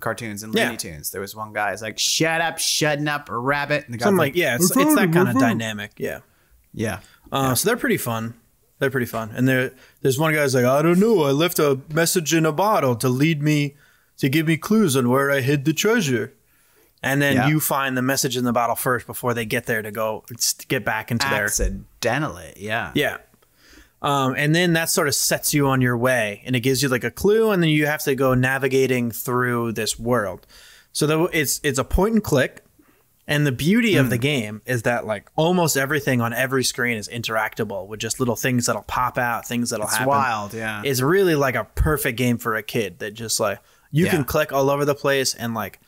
cartoons and Yeah. Looney Tunes. There was one guy who's like, "Shut up, shutting up, rabbit." And the guy's something like yeah, it's, it's that kind of dynamic. Yeah. Yeah, Uh, So they're pretty fun. They're pretty fun. And there, there's one guy's like, I don't know. I left a message in a bottle to lead me, to give me clues on where I hid the treasure. And then Yeah. you find the message in the bottle first before they get there to go s- get back into their. accidentally. Yeah, Yeah. Um, and then that sort of sets you on your way and it gives you like a clue and then you have to go navigating through this world. So the, it's it's a point and click. And the beauty of the Hmm. game is that like almost everything on every screen is interactable with just little things that'll pop out, things that'll it's happen. wild. Yeah, It's really like a perfect game for a kid that just like you Yeah. can click all over the place and like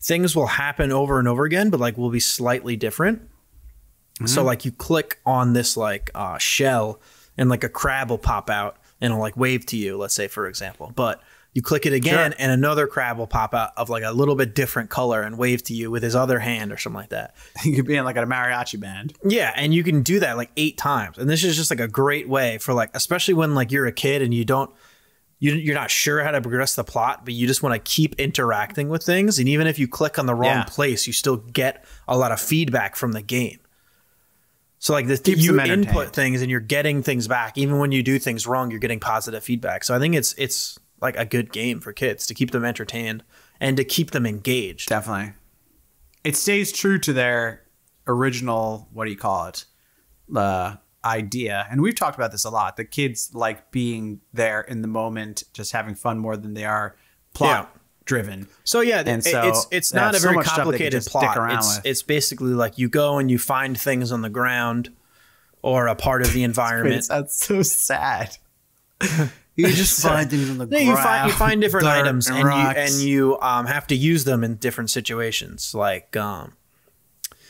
things will happen over and over again, but like will be slightly different. Mm-hmm. So like you click on this like uh, shell and like a crab will pop out and it'll like wave to you, let's say for example. But you click it again Sure. and another crab will pop out of like a little bit different color and wave to you with his other hand or something like that. you could be in like a mariachi band. Yeah, and you can do that like eight times, and this is just like a great way for like, especially when like you're a kid and you don't, you you're not sure how to progress the plot, but you just want to keep interacting with things, and even if you click on the wrong Yeah. place, you still get a lot of feedback from the game. So like this, you input things and you're getting things back. Even when you do things wrong, you're getting positive feedback. So I think it's it's like a good game for kids to keep them entertained and to keep them engaged. Definitely. It stays true to their original, what do you call it? Uh, idea. And we've talked about this a lot. The kids like being there in the moment, just having fun more than they are plot driven. So yeah, And and so it's it's not a very much stuff they could complicated plot. around It's with. it's basically like you go and you find things on the ground or a part of the environment. That's so sad. you just find things on the Yeah, you find you find different items and, rocks. you and you um, have to use them in different situations. Like um,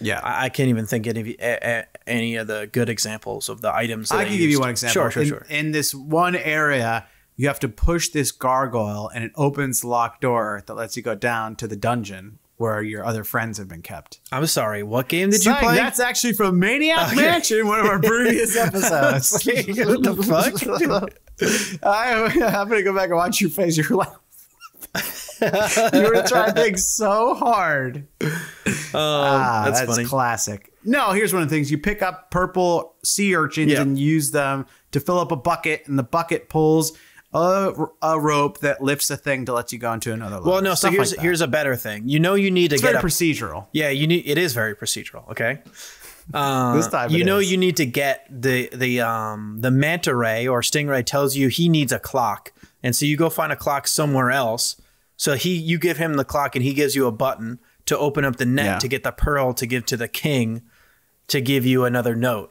yeah. I, I can't even think of any, a, any of the good examples of the items. I can give you one example. Sure, sure, in, sure. in this one area, you have to push this gargoyle, and it opens the locked door that lets you go down to the dungeon where your other friends have been kept. I'm sorry. What game did you play? That's actually from Maniac Mansion, one of our previous episodes. what the fuck? I, I'm gonna go back and watch your face. You're like, you were trying to think so hard. Oh, Ah, that's, that's, classic. No, here's one of the things: you pick up purple sea urchins Yeah. and use them to fill up a bucket, and the bucket pulls a, a rope that lifts a thing to let you go into another. Level. well, no. So Stuff here's like here's a better thing. You know, you need to it's get very procedural. yeah, you need. It is very procedural. Okay. Uh, This time you know is. you need to get the the um the manta ray or stingray tells you he needs a clock, and so you go find a clock somewhere else. So he you give him the clock and he gives you a button to open up the net Yeah. to get the pearl to give to the king to give you another note.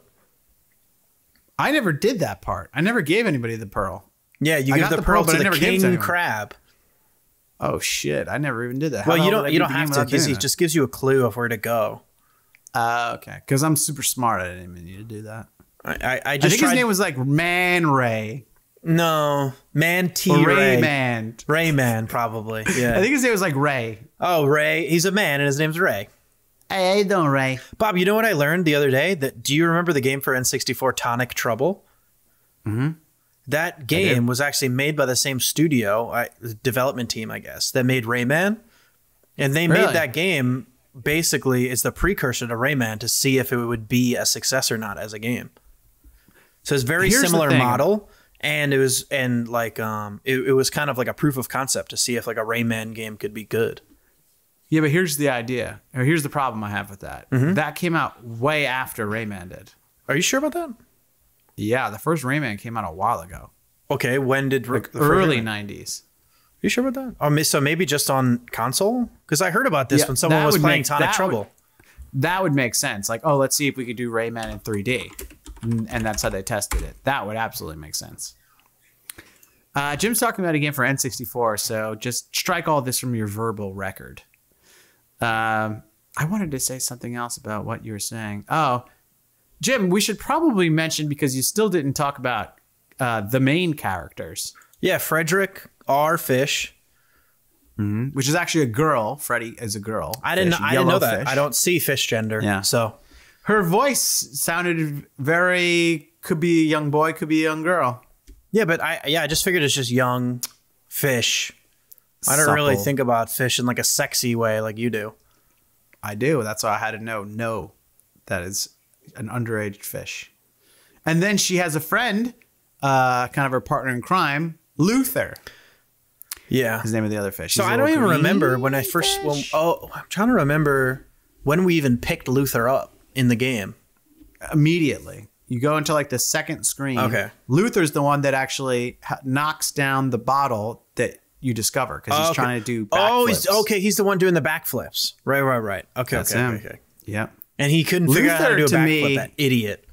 I never did that part. I never gave anybody the pearl. Yeah, you I give got the, the pearl pearl, but to the never gave it to king crab. Oh shit! I never even did that. How Well, you don't you don't have to because he just gives you a clue of where to go. Uh, okay, because I'm super smart. I didn't even need to do that. I I, I I think tried. his name was like Man Ray no, Man T or Ray. Rayman. Rayman, probably. Yeah. I think his name was like Ray. oh, Ray. He's a man, and his name's Ray. Hey, how you doing, Ray? Bob, you know what I learned the other day? That do you remember the game for N64 Tonic Trouble? Mm-hmm. That game was actually made by the same studio, I, development team, I guess, that made Rayman, and they Really? made that game basically is the precursor to Rayman to see if it would be a success or not as a game. So it's very Here's similar model, and it was and like um it, it was kind of like a proof of concept to see if like a Rayman game could be good. Yeah, but here's the idea, or here's the problem I have with that. Mm-hmm. That came out way after Rayman did. Are you sure about that? Yeah, the first Rayman came out a while ago, Okay, when did like early Rayman- '90s. you sure about that? Oh, so maybe just on console? Because I heard about this Yeah, when someone was playing make- Tonic Trouble. That would make sense. Like, oh, let's see if we could do Rayman in 3D, and that's how they tested it. That would absolutely make sense. Uh, Jim's talking about a game for N64, so just strike all this from your verbal record. Um, I wanted to say something else about what you were saying. Oh, Jim, we should probably mention because you still didn't talk about uh, the main characters, Yeah, Frederick R. Fish. which is actually a girl. Freddi is a girl. I didn't. Fish, I didn't know that. fish. I don't see fish gender. Yeah. So Her voice sounded very could be a young boy, could be a young girl. yeah, but I yeah I just figured it's just young fish. I don't really think about fish in like a sexy way like you do. I do. That's why I had to know. No, that is an underage fish. And then she has a friend, uh, kind of her partner in crime, Luther. Yeah. His name of the other fish. So He's I don't even remember when I first. Well, oh, I'm trying to remember when we even picked Luther up in the game. immediately. You go into like the second screen. Okay. Luther's the one that actually ha- knocks down the bottle that you discover because he's Oh, okay. trying to do. Oh, he's okay. He's the one doing the backflips. Right, right, right. Okay, That's okay, him. okay. And he couldn't figure out how to do a to backflip. me- that idiot.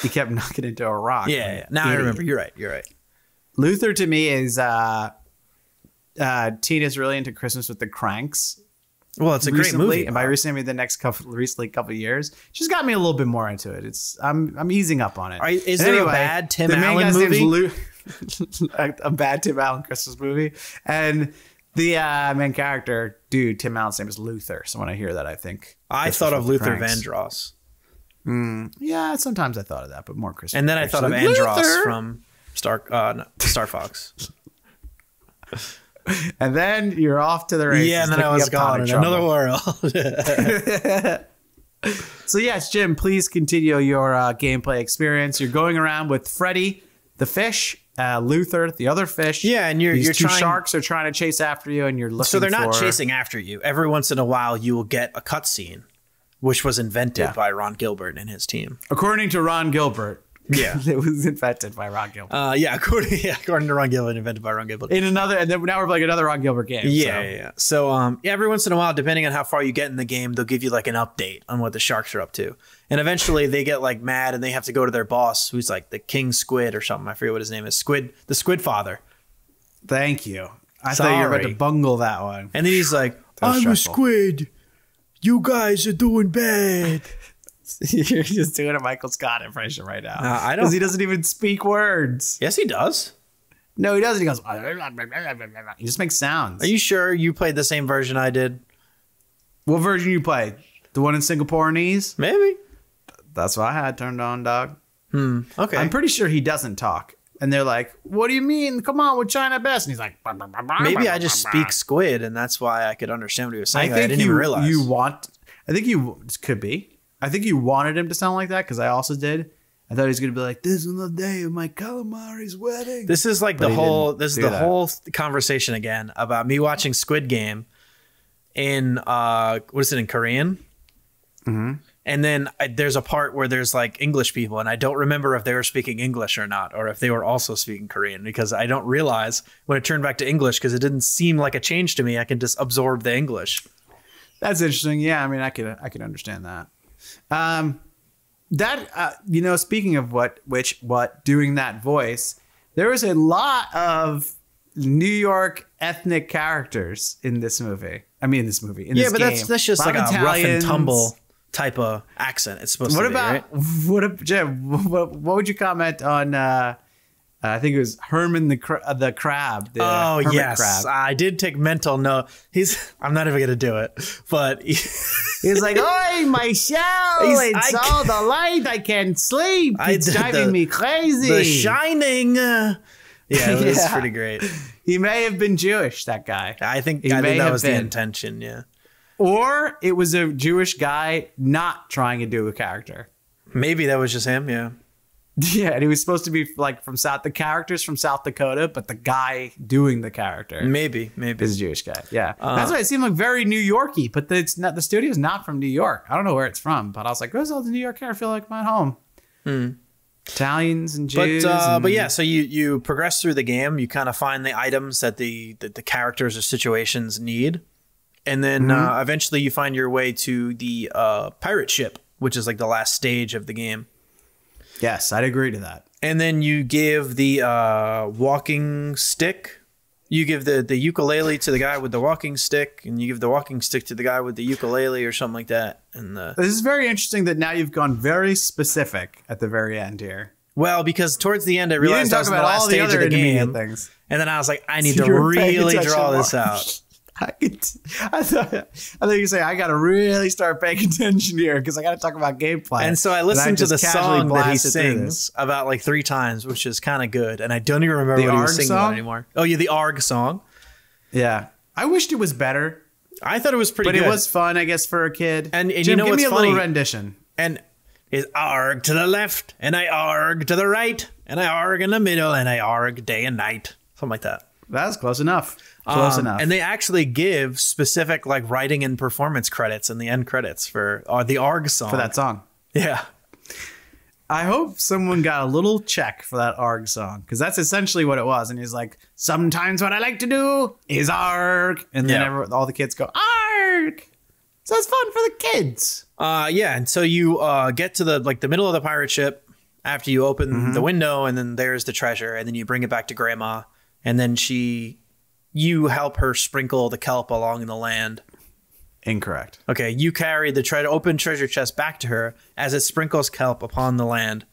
He kept knocking into a rock. Yeah, yeah. Now I remember. You're right. You're right. Luther to me is uh, uh, Tina's really into Christmas with the Kranks. Well, it's a great movie. and by recently, I mean the next couple, recently couple years. She's got me a little bit more into it. It's I'm I'm easing up on it. Are- is And there a bad Tim Allen movie? A, a bad Tim Allen Christmas movie, and the uh, main character, dude, Tim Allen's name is Luther. So when I hear that, I think I thought of Luther Kranks. Vandross, Yeah, sometimes I thought of that, but more Christmas. and then I thought of. Andross Luther! from Star uh, no, Star Fox. And then you're off to the races. yeah, and then I was gone in Trouble. another world. So yes, Jim, please continue your uh, gameplay experience. You're going around with Freddi, the fish, uh, Luther, the other fish. Yeah, and you're- These you're two trying- sharks are trying to chase after you, and you're looking. so they're not for- chasing after you. Every once in a while, you will get a cutscene, which was invented Yeah. by Ron Gilbert and his team. According to Ron Gilbert, Yeah. it was invented by Ron Gilbert. Uh, yeah, according yeah, according to Ron Gilbert, invented by Ron Gilbert. in another, and then now we're like another Ron Gilbert game. Yeah, so. yeah, yeah. So um, yeah, every once in a while, depending on how far you get in the game, they'll give you like an update on what the sharks are up to. And eventually, they get like mad and they have to go to their boss, who's like the King Squid or something. I forget what his name is. Squid, the Squid Father. Thank you. I thought you were about Sorry. to bungle that one. And then he's like, "I'm a squid. You guys are doing bad." You're just doing a Michael Scott impression right now. Uh, I don't- Because he doesn't even speak words. yes, he does. No, he doesn't. He goes. He just makes sounds. Are you sure you played the same version I did? what version you play? The one in Singaporeanese? Maybe. That's what I had turned on, dog. Hmm. Okay. I'm pretty sure he doesn't talk. And they're like, "What do you mean? Come on, with China best." And he's like, Maybe I just speak squid, and that's why I could understand what he was saying. I, think didn't you, even realize. you want. I think you could be. I think you wanted him to sound like that because I also did. I thought he was gonna be like, "This is the day of my calamari's wedding." This is like But the whole. This is the that. whole conversation again about me watching Squid Game in uh, what is it in Korean? Mm-hmm. And then I, there's a part where there's like English people, and I don't remember if they were speaking English or not, or if they were also speaking Korean, because I don't realize when it turned back to English because it didn't seem like a change to me. I can just absorb the English. That's interesting. Yeah, I mean, I could I could understand that. Um, that uh, you know, speaking of what, which what doing that voice, there was a lot of New York ethnic characters in this movie. I mean, this movie. In Yeah, this but that's game. that's just Lot like a rough and tumble type of accent. It's supposed What to be. about right? what? ab- Jim, what, what would you comment on? Uh, I think it was Herman the cra- uh, the crab. The Oh yes, crab. I did take mental note. He's. I'm not even gonna do it, but he- He's like, "Oi, my shell! It's I all the light. I can't sleep. I It's did driving the- me crazy." The Shining. uh, yeah, it was Yeah. pretty great. He may have been Jewish, that guy. I think He I think that was the intention. Yeah, Or it was a Jewish guy not trying to do a character. maybe that was just him. Yeah, Yeah, and he was supposed to be like from South, the characters from South Dakota, but the guy doing the character maybe, maybe. is a Jewish guy. Yeah, Uh. that's why it seemed like very New Yorky, but it's not. The studio's not from New York. I don't know where it's from, but I was like, "Where's all the New York hair? I feel like I'm at home." Italians and Hmm. But Jews. uh, and- but yeah, so you you progress through the game. You kind of find the items that the that the characters or situations need, and then Mm-hmm. uh, eventually you find your way to the uh, pirate ship, which is like the last stage of the game. Yes, I'd agree to that. and then you give the uh, walking stick. You give the, the ukulele to the guy with the walking stick, and you give the walking stick to the guy with the ukulele, or something like that. And the This is very interesting that now you've gone very specific at the very end here. well, because towards the end I You didn't realized I was in the about last all the stage other of the intermediate game, things. and then I was like, I need You to paying really attention draw this more. out. I could, I thought, I thought you say I got to really start paying attention here because I got to talk about gameplay. And so I listened to the song that he sings about like three times, which is kind of good. And I don't even remember The what he was singing song? anymore. Oh yeah, the Arg song. Yeah, I wished it was better, I thought it was pretty good. but good. it was fun, I guess, for a kid. And- and you Jim, know give me what's a little rendition. and is arg to the left, and I arg to the right, and I arg in the middle, and I arg day and night, something like that. That's close enough. Close Um, enough. And they actually give specific like writing and performance credits in the end credits for uh, the arg song for that song. Yeah, I hope someone got a little check for that ARG song because that's essentially what it was. And he's like, sometimes what I like to do is ARG. And then Yeah. every, all the kids go, ARG. So it's fun for the kids. uh, yeah. And so you uh, get to the like the middle of the pirate ship after you open Mm-hmm. the window, and then there's the treasure, and then you bring it back to Grandma, and then she, you help her sprinkle the kelp along the land. Incorrect. Okay, you carry the tre- open treasure chest back to her as it sprinkles kelp upon the land,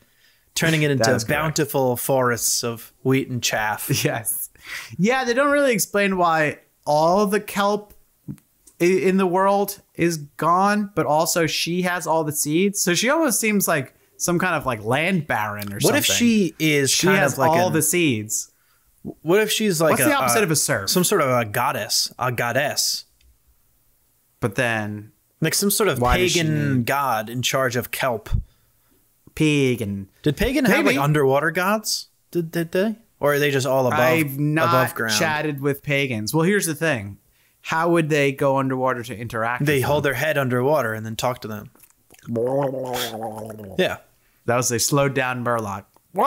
turning it into correct. bountiful forests of wheat and chaff. Yes. Yeah, they don't really explain why all the kelp in the world is gone, but also she has all the seeds. So she almost seems like some kind of like land baron or What something. What if she is she kind has of like all an- the seeds? What if she's like What's the opposite of a serf? Some sort of a goddess, a goddess, But then like some sort of Why pagan god in charge of kelp. Pagan. Did pagan have like underwater gods? Did did they? Or are they just all above I've not above ground? chatted with pagans. Well, here's the thing: how would they go underwater to interact? They with hold their head underwater and then talk to them. Yeah. That was a slowed down Murloc. We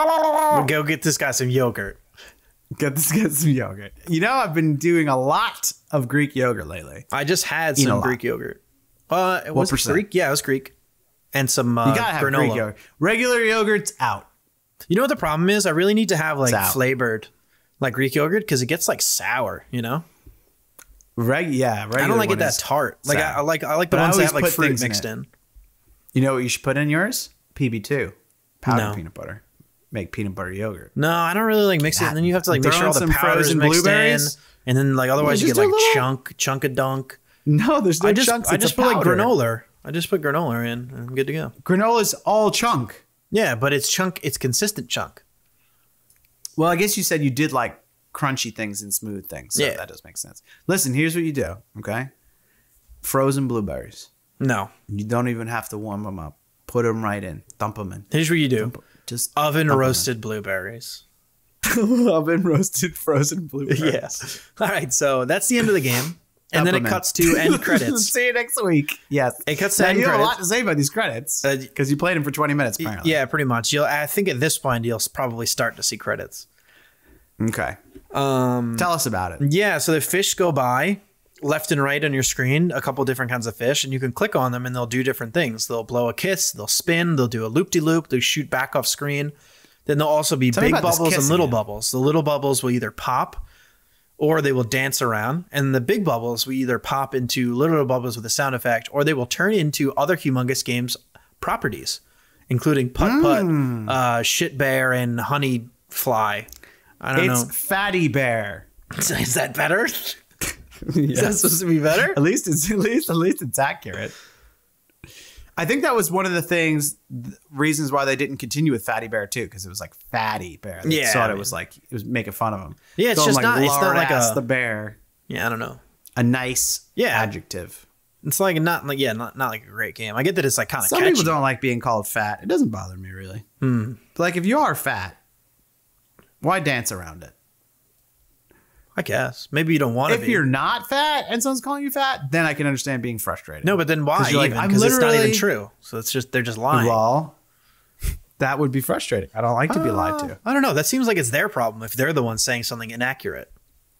Go get this guy some yogurt. Get this get some yogurt. You know, I've been doing a lot of Greek yogurt lately. I just had Eat some. Greek yogurt. Uh, it was percent? Greek? Yeah, it was Greek. And some uh, You gotta have granola. Greek yogurt. Regular yogurt's out. You know what the problem is? I really need to have like flavored, like Greek yogurt, because it gets like sour. You know, Reg, yeah, regular I don't like it that tart. Like I, sour. I like I like the But ones that have like fruit things in mixed in. You know what you should put in yours? PB2. Powdered No. peanut butter. Make peanut butter yogurt. No, I don't really like mix it. And then you have to like make sure all the some powders frozen mixed blueberries? in, and then like otherwise you get like a little- chunk chunk of dunk. No, there's no I just chunks. I just a put like granola. I just put granola in. and I'm good to go. Granola's all chunk. Yeah, but it's chunk. It's consistent chunk. Well, I guess you said you did like crunchy things and smooth things. So Yeah. that does make sense. Listen, here's what you do, okay? Frozen blueberries. No, You don't even have to warm them up. Put them right in. Dump them in. here's what you do: Just oven roasted blueberries. oven roasted frozen blueberries. Yes. All right, so that's the end of the game, and then it Dump 'em in. cuts to end credits. See you next week. Yes. It cuts to Now, end you have a credits. lot to say about these credits Uh, because you played them for 20 minutes apparently. Yeah, pretty much. You'll. I think at this point you'll probably start to see credits. Okay. Um. Tell us about it. Yeah. So the fish go by left and right on your screen, a couple different kinds of fish, and you can click on them and they'll do different things. They'll blow a kiss. They'll spin. They'll do a loop de loop. They'll shoot back off screen. Then there'll also be Tell big bubbles and little again. bubbles. The little bubbles will either pop or they will dance around. And the big bubbles will either pop into little bubbles with a sound effect or they will turn into other humongous games properties, including Putt Putt, Hmm. uh, Shit Bear, and Honey Fly. I don't It's know. It's fatty Bear. Is that better? Is that supposed to be better? At least it's at least at least it's accurate. I think that was one of the things, th- reasons why they didn't continue with Fatty Bear too, because it was like Fatty Bear. They Yeah, thought I it was like it was making fun of him. Yeah, it's Going just not- it's not like a- the bear. Yeah, I don't know. A nice Yeah. adjective. It's like not like yeah, not not like a great game. I get that it's like kind of Some catchy. people don't like being called fat. It doesn't bother me really. Hmm. But like if you are fat, why dance around it? I guess maybe you don't want to If be. you're not fat and someone's calling you fat, then I can understand being frustrated. no, but then why? 'Cause you're like? I'm Because it's not even literally- true. So it's just they're just lying. Well, that would be frustrating. I don't like to be lied Uh, to. I don't know. That seems like it's their problem if they're the ones saying something inaccurate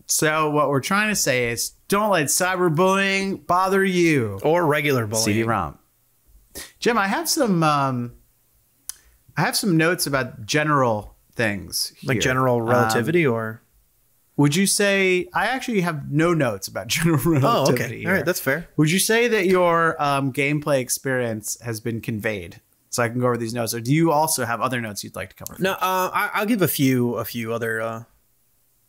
So what we're trying to say is, don't let cyberbullying bother you. or regular bullying. CD-ROMP. Jim, I have some. Um, I have some notes about general things, like here. general Um, relativity or would you say I actually have no notes about general relativity? oh okay all here. right that's fair. Would you say that your um, gameplay experience has been conveyed? So I can go over these notes, or do you also have other notes you'd like to cover? No, uh, I, I'll give a few a few other uh,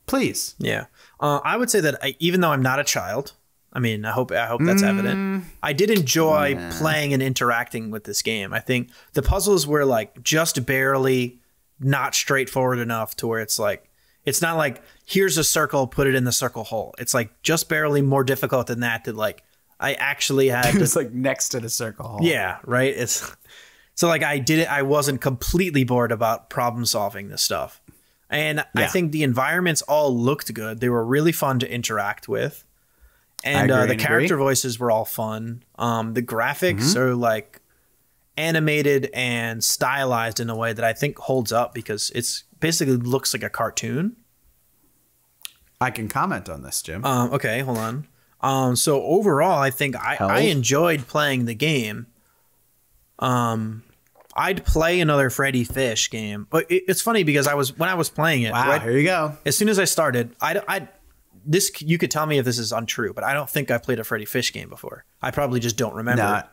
please. Yeah, uh, I would say that I, even though I'm not a child, I mean, I hope I hope that's Mm. evident. I did enjoy playing and interacting with this game. I think the puzzles were like just barely not straightforward enough to where it's like it's not like here's a circle, put it in the circle hole. It's like just barely more difficult than that. To like I actually had It to was like next to the circle hole. yeah, right. It's so like I did it. I wasn't completely bored about problem solving this stuff, and I think the environments all looked good. They were really fun to interact with, and uh, the character agree. voices were all fun. Um, the graphics Mm-hmm. are like animated and stylized in a way that I think holds up because it's basically looks like a cartoon. I can comment on this, Jim. Um, okay, hold on. Um, so overall, I think I. I enjoyed playing the game. Um, I'd play another Freddi Fish game, but it, it's funny because I was when I was playing it. wow, right, here you go. as soon as I started, I, I this you could tell me if this is untrue, but I don't think I played a Freddi Fish game before. I probably just don't remember. No,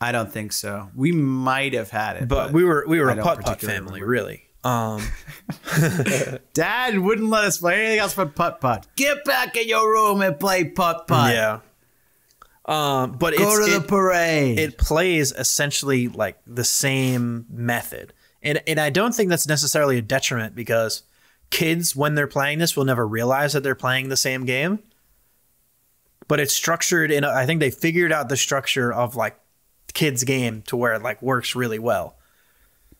I don't think so. We might have had it, but we were we were I a putt putt family, remember. really. Um, Dad wouldn't let us play anything else but putt putt. Get back in your room and play putt putt. yeah. Um, but Go it's, to it- the parade. it plays essentially like the same method. And and I don't think that's necessarily a detriment because kids when they're playing this will never realize that they're playing the same game. But it's structured in I think they figured out the structure of like kids game to where it like works really well.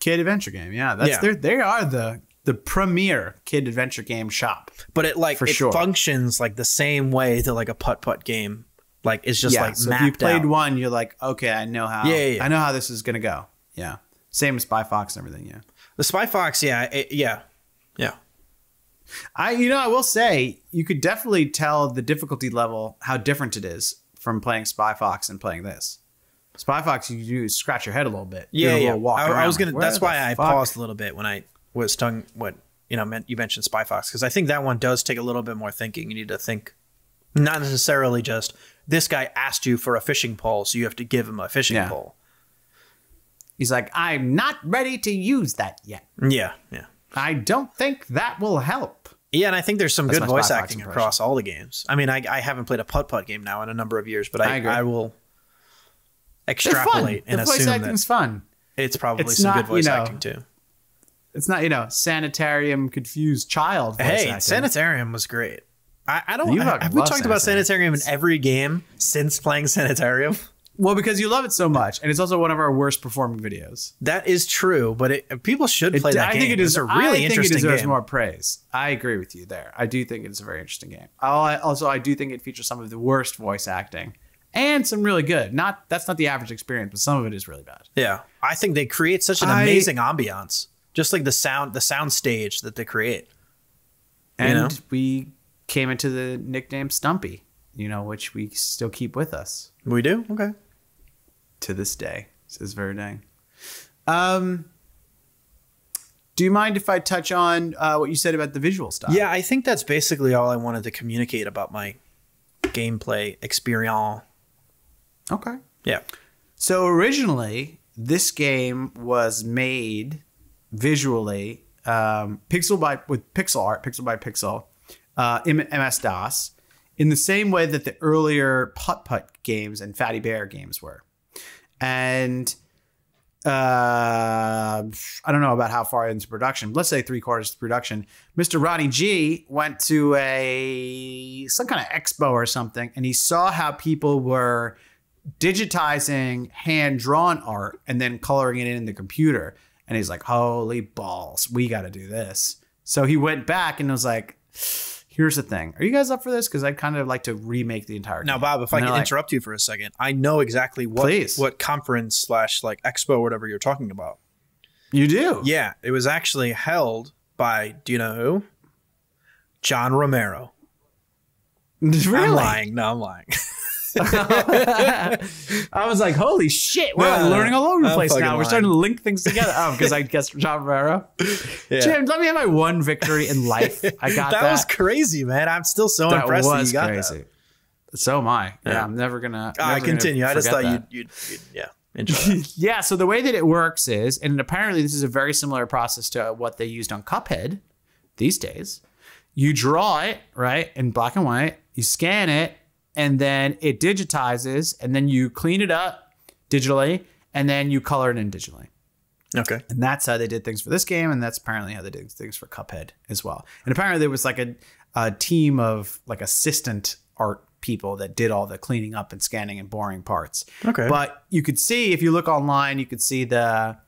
Kid adventure game. Yeah, that's Yeah. their they are the the premier kid adventure game shop. But it like For it sure. functions like the same way that like a putt putt game like it's just yeah, like so if you played out. one, you're like, okay, I know how. Yeah, yeah, yeah. I know how this is gonna go. Yeah. Same as Spy Fox and everything. Yeah. The Spy Fox, yeah, it, yeah, yeah. I you know I will say you could definitely tell the difficulty level how different it is from playing Spy Fox and playing this. Spy Fox you do scratch your head a little bit. Yeah, a yeah. little walk I, I was gonna. like, that's why I fuck? paused a little bit when I was tongue. What you know, meant you mentioned Spy Fox because I think that one does take a little bit more thinking. You need to think, not necessarily just this guy asked you for a fishing pole, so you have to give him a fishing Yeah. pole. He's like, I'm not ready to use that yet. Yeah, yeah, I don't think that will help. yeah. And I think there's some That's good voice acting impression. across all the games. I mean, I, I haven't played a putt putt game now in a number of years, but I I. I, will. Extrapolate and the voice assume acting's that fun. it's probably It's some not, good voice you know, acting too. It's not you know sanitarium confused child. Hey, acting. Sanitarium was great. I, I don't. You I- have we talked about Sanitarium. Sanitarium in every game since playing Sanitarium? Well, because you love it so much, and it's also one of our worst performing videos. That is true, but it, people should play that I game. think it is a I really think interesting it deserves game. more praise. I agree with you there. I do think it's a very interesting game. I- Also, I do think it features some of the worst voice acting and some really good. Not that's not the average experience, but some of it is really bad. Yeah, I think they create such an I- amazing ambiance. Just like the sound, the sound stage that they create. And know? we came into the nickname Stumpy, you know, which we still keep with us We do okay. to this day. To this very day. Um, do you mind if I touch on uh, what you said about the visual style? Yeah, I think that's basically all I wanted to communicate about my gameplay experience. Okay. Yeah, So originally, this game was made visually, um, pixel by with pixel art, pixel by pixel, uh, MS DOS, in the same way that the earlier Putt Putt games and Fatty Bear games were, and uh, I don't know about how far into production. Let's say three quarters of production. Mr. Ronnie G went to a some kind of expo or something, and he saw how people were digitizing hand drawn art and then coloring it in the computer. And he's like, "Holy balls, we got to do this." So he went back and was like, "Here's the thing. Are you guys up for this? Because I'd kind of like to remake the entire." Now, game." Bob, if I can like, interrupt you for a second, I know exactly what Please. what conference slash like expo whatever you're talking about. you do, Yeah, it was actually held by do you know who? John Romero. really? I'm lying. No, I'm lying. I was like, "Holy shit, we're No, learning all over the I'm place now. We're starting to link things together." Oh, because I guessed John Romero. Yeah. Jim, let me have my one victory in life. I got that. that, was crazy, man. I'm still so that impressed that was you got crazy. So am I. Yeah, Yeah. I'm never gonna. that. I never gonna continue. I just thought you'd, you'd, you'd, yeah. Yeah, so the way that it works is, and apparently this is a very similar process to what they used on Cuphead these days. You draw it, right, in black and white, you scan it, and then it digitizes, and then you clean it up digitally, and then you color it in digitally. okay. And that's how they did things for this game, and that's apparently how they did things for Cuphead as well. And apparently there was like a, a team of like assistant art people that did all the cleaning up and scanning and boring parts. Okay. But you could see if you look online, you could see the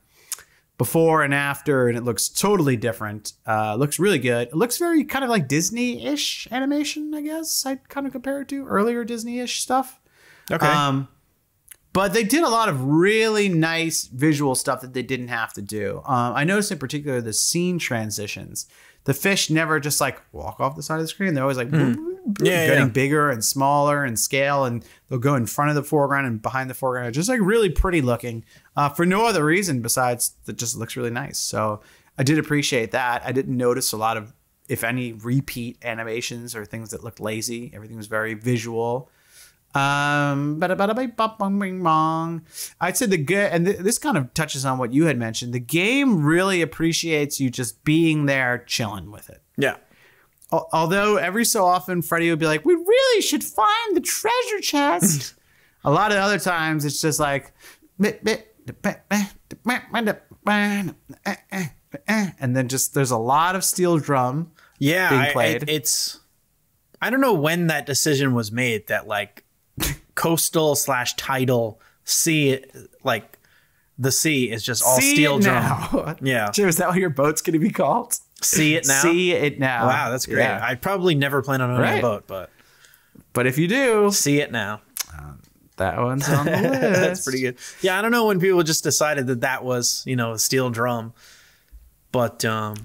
before and after, and it looks totally different. Uh, looks really good. It looks very kind of like Disney-ish animation, I guess. I'd kind of compare it to earlier Disney-ish stuff. Okay. Um, but they did a lot of really nice visual stuff that they didn't have to do. Um, I noticed in particular the scene transitions. The fish never just like walk off the side of the screen. They're always like Yeah, getting yeah. bigger and smaller in scale, and they'll go in front of the foreground and behind the foreground. Just like really pretty looking uh, for no other reason besides that just looks really nice. So I did appreciate that. I didn't notice a lot of, if any, repeat animations or things that looked lazy. Everything was very visual. Um, bada bada bing bop bong bing bong. I'd say the good, and th- this kind of touches on what you had mentioned. The game really appreciates you just being there, chilling with it. yeah. Al- Although every so often Freddi would be like, "We really should find the treasure chest." a lot of other times it's just like, and then just there's a lot of steel drum. Yeah, being I- I- played. it's. I don't know when that decision was made that like coastal slash tidal sea, like the sea is just all steel it drum. now. Yeah. Jim, is that what your boat's going to be called? See it now. See it now. Wow, that's great. Yeah. I probably never plan on owning Right. a boat, but But if you do, see it now. That one's on the list. That's pretty good. Yeah, I don't know when people just decided that that was you know a steel drum, but um,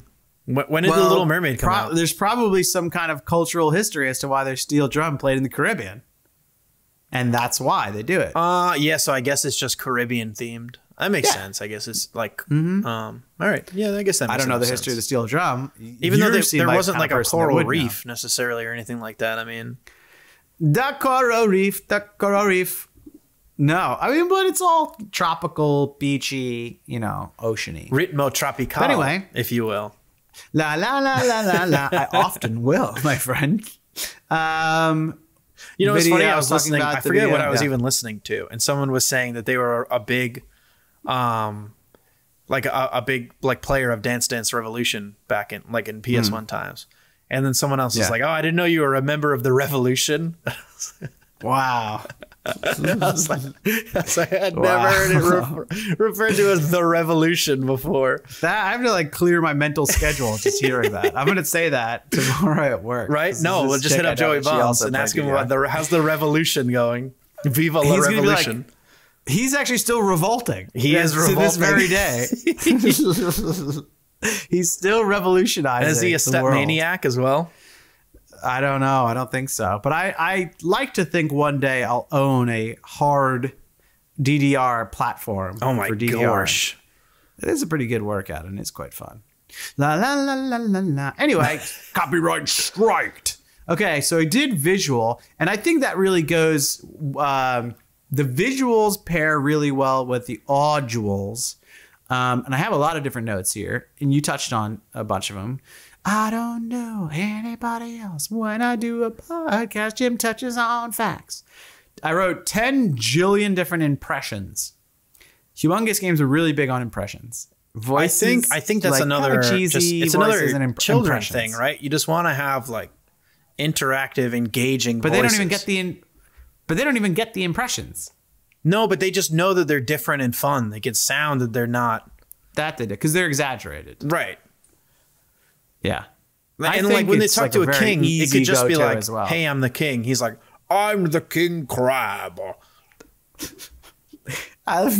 when, when did the Little Mermaid come out? There's probably some kind of cultural history as to why their steel drum played in the Caribbean, and that's why they do it. Uh yeah, so I guess it's just Caribbean themed. That makes Yeah. Mm-hmm. sense. I guess it's like um all right. Yeah, I guess that makes I don't know the sense. history of the steel drum, Even though You there, seem there like wasn't like a of person that coral would know. reef necessarily or anything like that. I mean, The coral reef, the coral reef. No, I mean, but it's all tropical, beachy, you know, oceany. ritmo tropical, But anyway. if you will. La la la la la la. I often will, my friend. Um, You know, it's funny. I I was was listening. about I the forget what I was yeah. even listening to, and someone was saying that they were a big, um, like a, a big like player of Dance Dance Revolution back in like in PS One times. And then someone else was Hmm. Like, "Oh, I didn't know you were a member of the Revolution." wow. I was like, I was like, I had Wow. never heard it refer- referred to as the Revolution before. That I have to like clear my mental schedule just hearing that. I'm gonna say that tomorrow at work. Right? This No, is we'll just hit up Joey and she Bonds also and ask him about the how's the Revolution going. Viva la He's gonna like, Revolution. He's actually still revolting. He is to this very day. He's still revolutionizing. Is he a step maniac as well? I don't know. I don't think so. But I, I like to think one day I'll own a hard DDR platform. Oh my for DDR. gosh. It is a pretty good workout and it's quite fun. La la la la la la. Anyway, copyright striked. Okay, so I did visual, and I think that really goes. Um, the visuals pair really well with the auduals, um, and I have a lot of different notes here, and you touched on a bunch of them. I don't know anybody else when I do a podcast. Jim touches on facts. I wrote ten jillion different impressions. Humongous games are really big on impressions. I Voices, think I think that's like, another kinda just, cheesy it's another voices imp- children thing, right? You just want to have like interactive, engaging. But they don't even get the, in, but they don't even get the impressions. no, but they just know that they're different and fun. They can sound that they're not That did it because they're exaggerated. right. Yeah, I and like think when they talk like, to a a king, it could just be like, as well. "Hey, I'm the king." He's like, "I'm the king crab." I,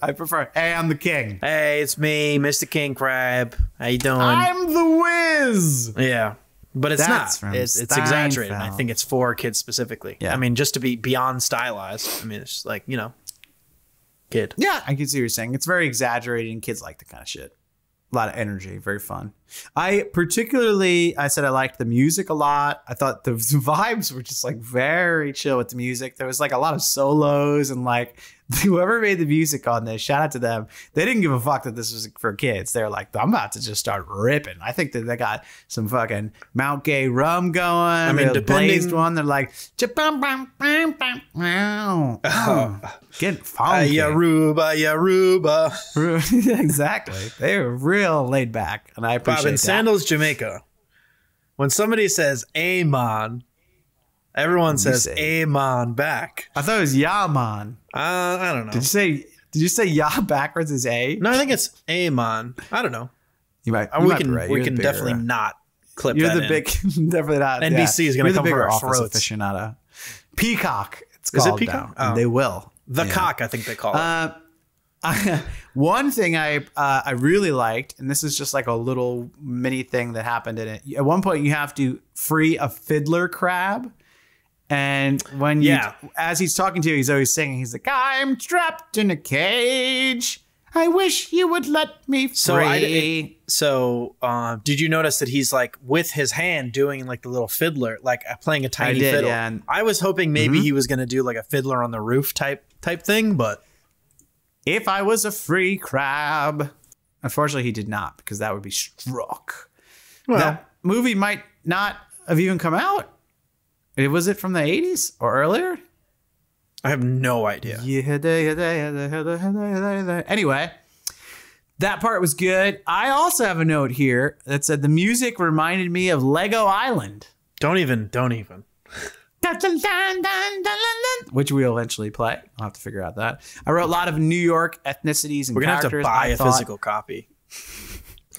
I prefer. Hey, I'm the king. Hey, it's me, Mr. King Crab. How you doing? I'm the Wiz. yeah, but it's That's not. It's, it's exaggerated. I think it's for kids specifically. Yeah. I mean, just to be beyond stylized. I mean, it's like you know, kid. Yeah, I can see what you're saying. It's very exaggerated, and kids like the kind of shit. A lot of energy, very fun. I particularly, I said I liked the music a lot. I thought the vibes were just like very chill with the music. There was like a lot of solos and like whoever made the music on this, shout out to them. They didn't give a fuck that this was for kids. They're like, I'm about to just start ripping. I think that they got some fucking Mount Gay rum going. I mean, the blazed one. They're like, oh, get funky. Yaruba, Yaruba. exactly. They were real laid back, and I Bob appreciate in. Sandals, Jamaica. When somebody says "Amon," everyone says say- "Amon" back. I thought it was Yaman. Uh, I don't know. Did you say? Did you say Ya backwards is A? No, I think it's Amon. I don't know. you might. Uh, you we might can right. we can bigger, definitely uh, not clip You're the in. big. definitely not. NBC yeah. is You're the come for our office throats. aficionado. Peacock. It's Is it called Peacock? Oh. They will. the Yeah. cock. I think they call it. Uh, I, one thing I uh, I really liked, and this is just like a little mini thing that happened in it. At one point, you have to free a fiddler crab, and when you, Yeah. as he's talking to you, he's always singing. He's like, "I'm trapped in a cage. I wish you would let me free." So I- so, uh, did you notice that he's like with his hand doing like the little fiddler, like uh, playing a tiny did, fiddle? yeah, and- Mm-hmm. I was hoping maybe he was gonna do like a fiddler on the roof type type thing, but if I was a free crab, unfortunately, he did not because that would be struck. well, that movie might not have even come out. It was it from the 80s or earlier? I have no idea. Anyway, that part was good. I also have a note here that said the music reminded me of Lego Island, Don't even, don't even. Which we'll eventually play. I'll have to figure out that. I wrote a lot of New York ethnicities and We're gonna have to characters. buy I a thought- physical copy.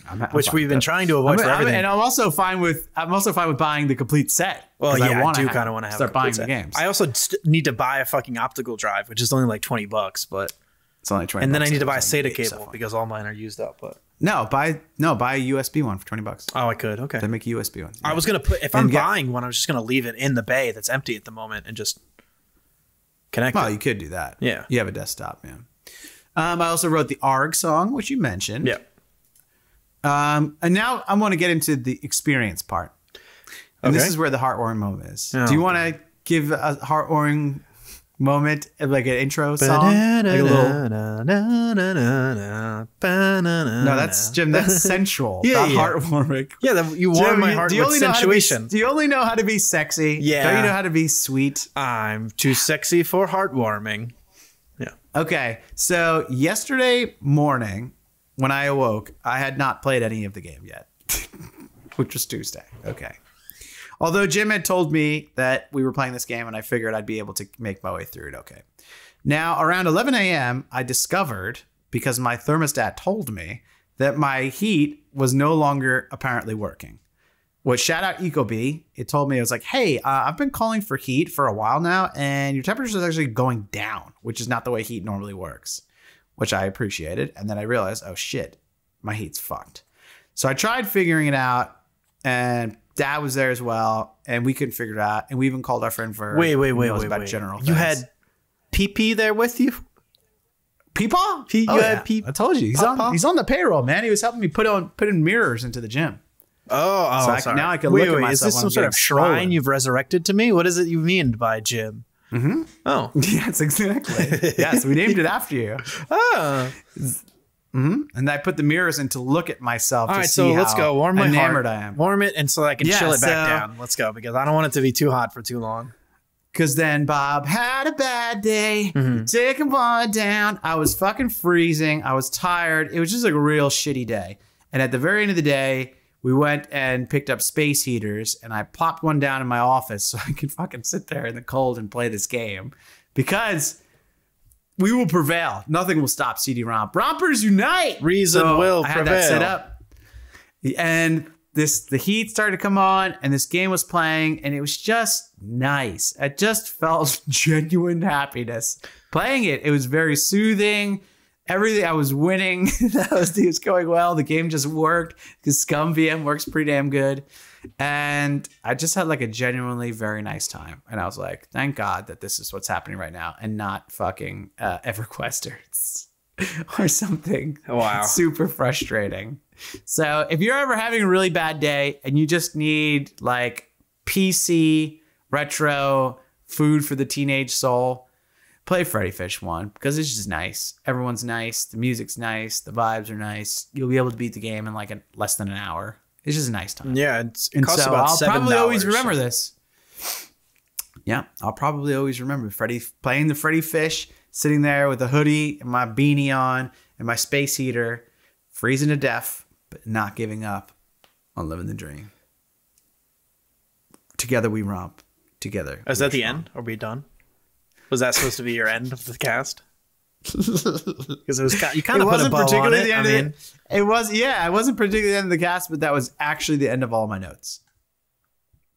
I'm, I'm which we've been that. trying to avoid I'm- for I'm- everything. and I'm also fine with I'm also fine with buying the complete set. well, 'cause yeah, I, wanna do kind of want to start buying set. the games. I also st- need to buy a fucking optical drive, which is only like twenty bucks, but it's only twenty. and then I need to buy a SATA eBay so cable because all mine are used up. But no, buy no buy a USB one for twenty bucks. oh, I could. Okay. They make a USB ones. I was gonna put if And I'm get- buying one, I was just gonna leave it in the bay that's empty at the moment and just connect Well, it. you could do that. Yeah. You have a desktop, man. Um, I also wrote the ARG song, which you mentioned. Yeah. Um, and now I want to get into the experience part. And this is where the heartwarming moment is. Oh, do you want to give a heartwarming moment, like an intro song? Like a little, no, that's Jim. That's sensual. Yeah, yeah. heartwarming. yeah. The, you warm Jim, my heart do you with only know how to be- Do you only know how to be sexy? Yeah. Don't you know how to be sweet? I'm too sexy for heartwarming. Yeah. Okay, so yesterday morning when I awoke, I had not played any of the game yet, which was Tuesday. Okay. Although Jim had told me that we were playing this game and I figured I'd be able to make my way through it okay. Now, around 11 a.m., I discovered, because my thermostat told me, that my heat was no longer apparently working. Which shout out Ecobee. It told me it was like, hey, uh, I've been calling for heat for a while now, and your temperature is actually going down, which is not the way heat normally works, which I appreciated. And then I realized, oh shit, my heat's fucked. So I tried figuring it out, and Dad was there as well, and we couldn't figure it out. And we even called our friend for Wait, wait, wait, knows wait, about wait. general. You things. had PP there with you? Peepaw? P- oh, you yeah. had Pe- I told you he's Papa? on. He's on the payroll, man. He was helping me put on put in mirrors into the gym. Oh, oh So I- sorry. now I can wait, look at wait, Is this some I'm sort of shrine swollen. you've resurrected to me? What is it you mean by Jim? Mm-hmm. Oh. yes, exactly. yes, we named it after you. oh. And I put the mirrors in to look at myself. All to right, see so let's go. Warm my enamored heart. I am. Warm it, and so I can Yeah, chill it back down. Let's go because I don't want it to be too hot for too long. Because then Bob had a bad day, Mm-hmm. taking one down. I was fucking freezing. I was tired. It was just like a real shitty day. And at the very end of the day, we went and picked up space heaters, and I popped one down in my office so I could fucking sit there in the cold and play this game. Because we will prevail. Nothing will stop CD-ROMP. Rompers unite. Reason will I had that set prevail. up, and this the heat started to come on, and this game was playing, and it was just nice. I just felt genuine happiness playing it. It was very soothing. Everything I was winning, that was it was going well. The game just worked because ScummVM works pretty damn good, and I just had like a genuinely very nice time. And I was like, thank God that this is what's happening right now, and not fucking uh, EverQuesters or something Wow. super frustrating. So if you're ever having a really bad day and you just need like PC retro food for the teenage soul, play Freddi Fish one because it's just nice. Everyone's nice, the music's nice, the vibes are nice. You'll be able to beat the game in like a, less than an hour. It's just a nice time. Yeah, it's, it And costs so about I'll $7. probably always remember this. Yeah, I'll probably always remember Freddi playing the Freddi Fish, sitting there with a hoodie and my beanie on and my space heater, freezing to death, but not giving up on living the dream. Together we romp. Together. Is that the end? Are we done? Was that supposed to be your end of the cast? Because it was ki- you kind It of put a wasn't particularly it. the I end mean, of it. It was yeah, it wasn't particularly the end of the cast, but that was actually the end of all my notes.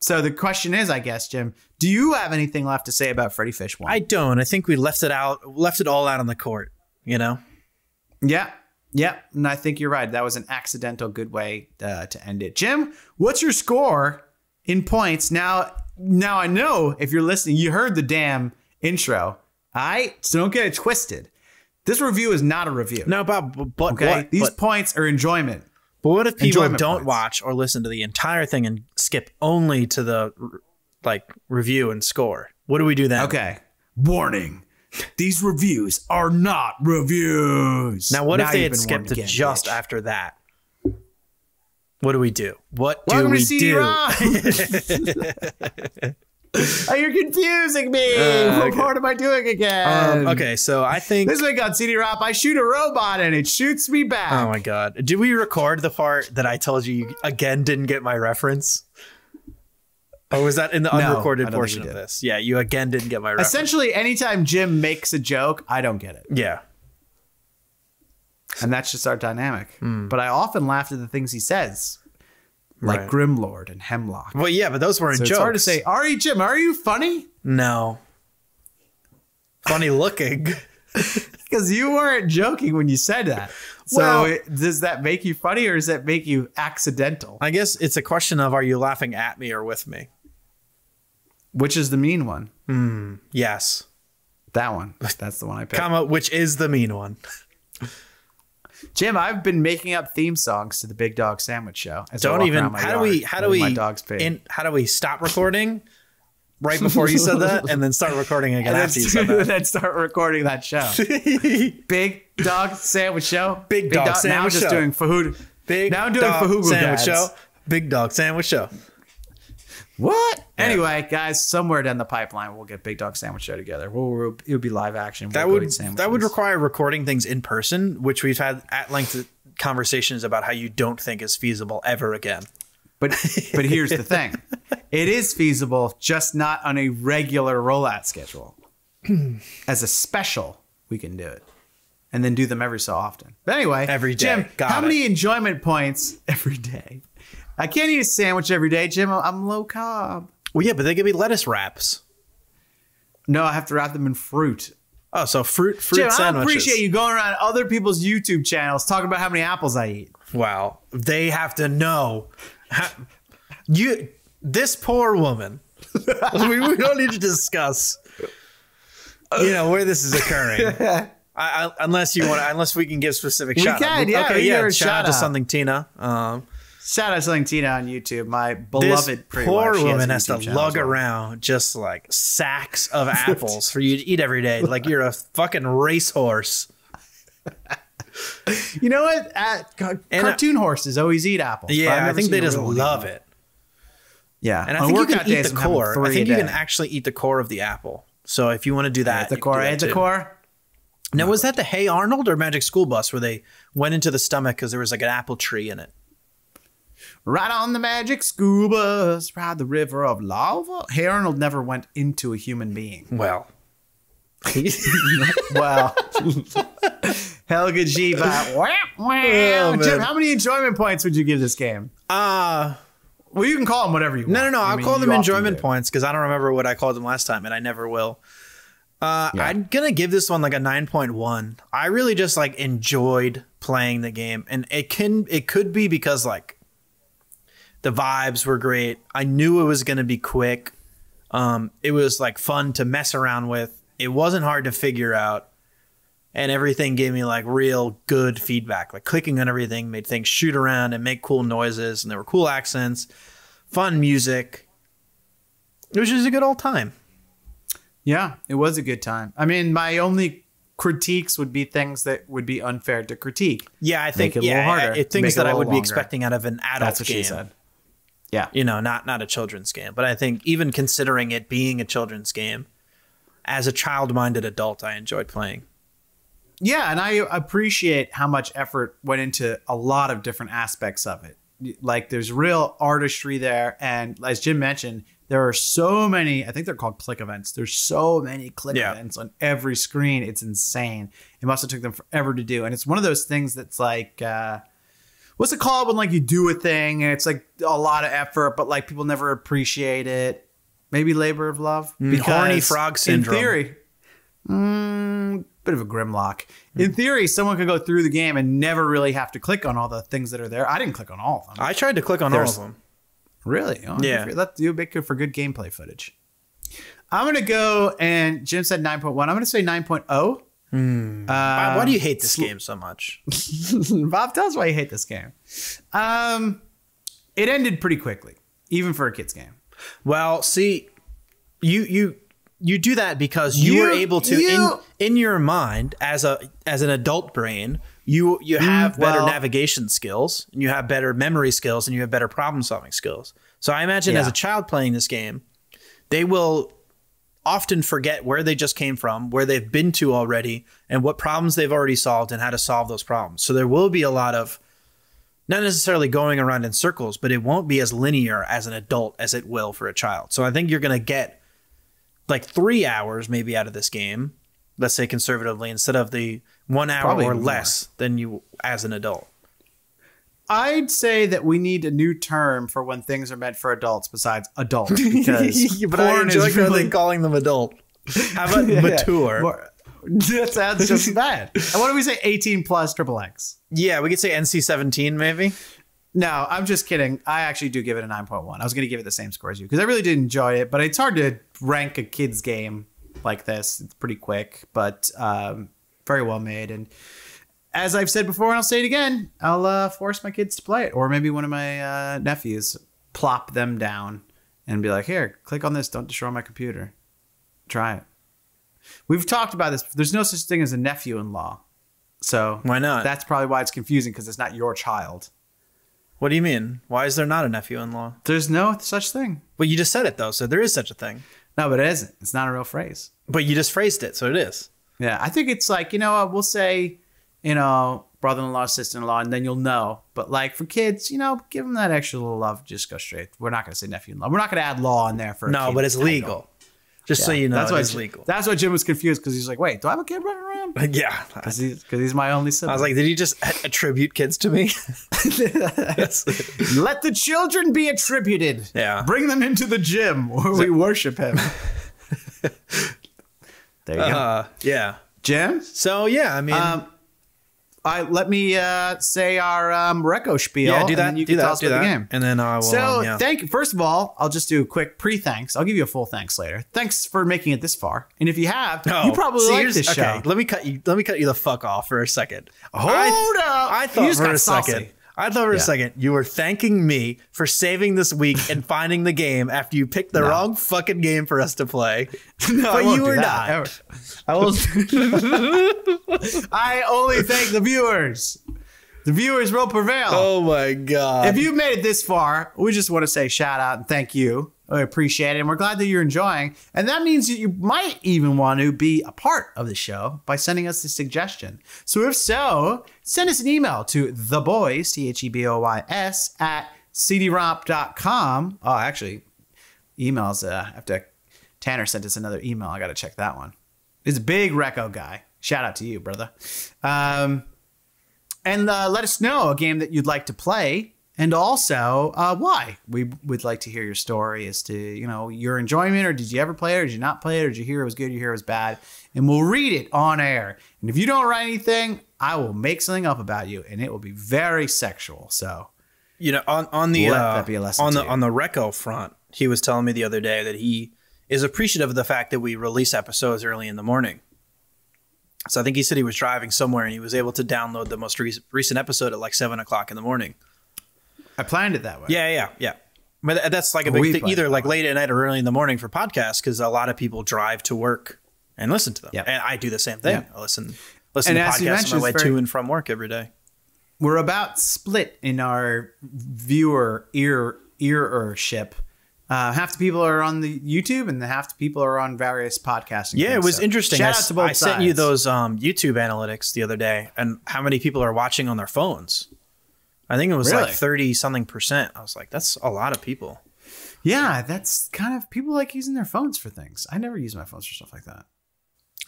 So the question is, I guess, Jim, do you have anything left to say about Freddi Fish One? I don't. I think we left it out, left it all out on the court. You know, Yeah. Yeah. And I think you're right. That was an accidental good way uh, to end it. Jim, what's your score in points? Now, now I know if you're listening, you heard the damn intro. All right. So don't get it twisted. This review is not a review. no, Bob. But Okay. what? These but, points are enjoyment. but what if people enjoyment don't points. watch or listen to the entire thing and skip only to the like review and score? What do we do then? Okay. Warning. These reviews are not reviews. Now, what if they had skipped to again, just bitch. after that? What do we do? What do Welcome we do? Oh, you're confusing me. Uh, what okay. part am I doing again? Um, okay, so I think. This week on CD-ROMP, I shoot a robot and it shoots me back. Oh my god! Did we record the part that I told you, you again didn't get my reference? Oh, was that in the No, unrecorded think portion of this? Yeah, you again didn't get my reference. Essentially, anytime Jim makes a joke, I don't get it. Yeah. and that's just our dynamic. But I often laughed at the things he says, like Right. Grimlord and Hemlock. Well, yeah, but those weren't So jokes. it's hard to say, are you Jim? Are you funny? No. Funny looking. Because you weren't joking when you said that. So Well- it- does that make you funny or does that make you accidental? I guess it's a question of are you laughing at me or with me? Which is the mean one? Hmm, yes. That one. That's the one I picked. Comma, which is the mean one. Jim, I've been making up theme songs to the Big Dog Sandwich Show. as Don't even. How do we? How do we? My dogs. In, how do we stop recording? Right before you said that, and then start recording again and then, after you said that. then start recording that show. Big Dog Sandwich Show. Big Dog Now I'm Sandwich just Show. doing Fahood. Big Now I'm doing dog sandwich dads. show. Big dog sandwich show. What? Anyway, guys, somewhere down the pipeline, we'll get Big Dog Sandwich Show together. We'll, we'll- it would be live action. That We'll go would that would require recording things in person, which we've had at length conversations about how you don't think is feasible ever again. But but here's the thing, it is feasible, just not on a regular rollout schedule. As a special, we can do it, and then do them every so often. But anyway, Every day. Jim, Got how it. many enjoyment points every day? I can't eat a sandwich every day, Jim. I'm low carb. Well, yeah, but they could be lettuce wraps. No, I have to wrap them in fruit. Oh, so fruit fruit Jim, I appreciate you going around other people's YouTube channels talking about how many apples I eat. Wow, they have to know. You, this poor woman. we, we don't need to discuss. You know where this is occurring. I, I, unless you want, unless we can give specific We shout can, yeah, Okay, yeah. Shout, out shout to something Tina. Um, Shout out to Selling Tina on YouTube, my this beloved pretty poor woman has to lug well. around just like sacks of apples for you to eat every day, like you're a fucking racehorse. You know what? And, uh, cartoon horses always eat apples. Yeah, I think they just love it. Yeah, And I On think you can eat the core. I think you can actually eat the core of the apple. So if you want to do that, At the core, at the core. Now, was that the Hey Arnold or Magic School Bus where they went into the stomach because there was like an apple tree in it? Right on the magic bus, ride the river of lava. Hey Arnold never went into a human being. Well, Well, Helga. Wow, wow. Jim, how many enjoyment points would you give this game? uh Well, you can call them whatever you want. no, no, no. I I'll mean, call them enjoyment points because I don't remember what I called them last time, and I never will. Uh, Yeah. I'm gonna give this one like a 9.1. I really just like enjoyed playing the game, and it can it could be because like the vibes were great. I knew it was gonna be quick. Um, it was like fun to mess around with. It wasn't hard to figure out, and everything gave me like real good feedback. Like clicking on everything made things shoot around and make cool noises, and there were cool accents, fun music. It was just a good old time. Yeah, it was a good time. I mean, my only critiques would be things that would be unfair to critique. Yeah, I think Make it a yeah, little harder. it, things Make that I would be expecting out of an adult That's what game. she said. Yeah. You know, not not a children's game, but I think even considering it being a children's game, as a child-minded adult, I enjoyed playing. Yeah, and I appreciate how much effort went into a lot of different aspects of it. Like there's real artistry there, and as Jim mentioned, there are so many. I think they're called click events. There's so many click Yeah. events on every screen. It's insane. It must have took them forever to do, and it's one of those things that's like. Uh, What's it called when like you do a thing and it's like a lot of effort, but like people never appreciate it? Maybe labor of love. Mm, horny frog syndrome. In theory, mm, bit of a grimlock. In theory, someone could go through the game and never really have to click on all the things that are there. I didn't click on all of them. I tried to click on There's- all of them. Really? Oh, Yeah. That you make good for good gameplay footage. I'm gonna go and Jim said 9.1. I'm gonna say 9.0. Why, why do you hate this sl- game so much? Bob, tell us why you hate this game. Um, it ended pretty quickly, even for a kid's game. Well, see, you you you do that because you, were able to you- in in your mind as a as an adult brain, you you have better Mm, well- navigation skills, and you have better memory skills, and you have better problem solving skills. So I imagine as a child playing this game, they will often forget where they just came from, where they've been to already, and what problems they've already solved and how to solve those problems. So there will be a lot of not necessarily going around in circles, but it won't be as linear as an adult as it will for a child. So I think you're going to get like three hours maybe out of this game, let's say conservatively, instead of the one hour Probably or more. less than you as an adult. I'd say that we need a new term for when things are meant for adults besides adult because but I porn enjoy is really calling them adult. How about Yeah. mature? More- that sounds just bad. And what do we say? 18 plus triple X. Yeah, we could say NC seventeen maybe. No, I'm just kidding. I actually do give it a 9.1. I was going to give it the same score as you because I really did enjoy it, but it's hard to rank a kid's game like this. It's pretty quick, but um, very well made. And as I've said before, and I'll say it again, I'll uh, force my kids to play it, or maybe one of my uh, nephews plop them down and be like, "Here, click on this. Don't destroy my computer. Try it." We've talked about this. There's no such thing as a nephew-in-law, so Why not? That's probably why it's confusing because it's not your child. What do you mean? Why is there not a nephew-in-law? There's no such thing. Well, you just said it though, so there is such a thing. No, but it isn't. It's not a real phrase. But you just phrased it, so it is. Yeah, I think it's like you know what, we'll say, you know, brother-in-law, sister-in-law, and then you'll know. But like for kids, you know, give them that extra little love. Just go straight. We're not going to say nephew-in-law. We're not going to add law in there for a No, but it's title. legal. Just so you know, that's why it's legal. That's why Jim was confused because he's like, wait, do I have a kid running around? yeah. Because he's, he's my only son. I was like, did he just attribute kids to me? let the children be attributed. Yeah. Bring them into the gym where we worship him. there you go. uh, yeah. Jim? So yeah, I mean, Um, I let me uh, say our um, Reco spiel. yeah, do that. you do that. Do that. the game. And then I will. so um, yeah. thank you. First of all, I'll just do a quick pre-thanks. I'll give you a full thanks later. Thanks for making it this far. And if you have, Oh, you probably see, like this okay, show. Let me cut you. Let me cut you the fuck off for a second. Hold I, up. I You thought just for got a saucy. second. I thought for a second you were thanking me for saving this week and finding the game after you picked the No. wrong fucking game for us to play. No, but you were not. ever. I will. I only thank the viewers. The viewers will prevail. Oh my god! If you've made it this far, we just want to say shout out and thank you. We appreciate it. And we're glad that you're enjoying. And that means that you might even want to be a part of the show by sending us a suggestion. So if so, send us an email to the boys, T H E B O Y S, at cdromp.com. Oh, actually, emails, uh, after Tanner sent us another email. I got to check that one. It's a big Reco guy. Shout out to you, brother. Um, and uh, let us know a game that you'd like to play and also uh, why? We would like to hear your story as to you know your enjoyment or did you ever play it or did you not play it or did you hear it was good or you hear it was bad? And we'll read it on air. And if you don't write anything i will make something up about you and it will be very sexual. So you know, on on the uh, that be a lesson on the on the Reco front, he was telling me the other day that he is appreciative of the fact that we release episodes early in the morning. So I think he said he was driving somewhere and he was able to download the most rec- recent episode at like seven o'clock in the morning. I planned it that way Yeah, yeah, yeah. But that's like a We big thing, either like late at night or early in the morning for podcasts because a lot of people drive to work and listen to them. Yeah. And I do the same thing. Yep. I listen listen And to as podcasts on my way very- to and from work every day. we're about split in our viewer ear earership uh, half the people are on the YouTube, and the half the people are on various podcasting. Yeah, it was So interesting. Shout I, out to both I sent you those um, YouTube analytics the other day, and how many people are watching on their phones? I think it was like thirty something percent. I was like, that's a lot of people. Yeah, that's kind of people like using their phones for things. I never use my phones for stuff like that.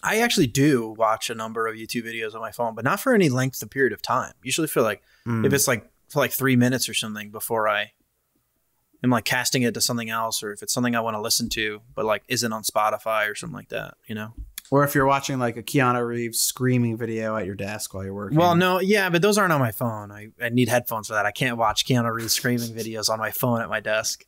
I actually do watch a number of YouTube videos on my phone, but not for any length of period of time. Usually for like Hmm. if it's like for like three minutes or something before I am like casting it to something else, or if it's something I want to listen to, but like isn't on Spotify or something like that. You know. Or if you're watching like a Keanu Reeves screaming video at your desk while you're working. Well, no, yeah, but those aren't on my phone. I, I need headphones for that. I can't watch Keanu Reeves screaming videos on my phone at my desk.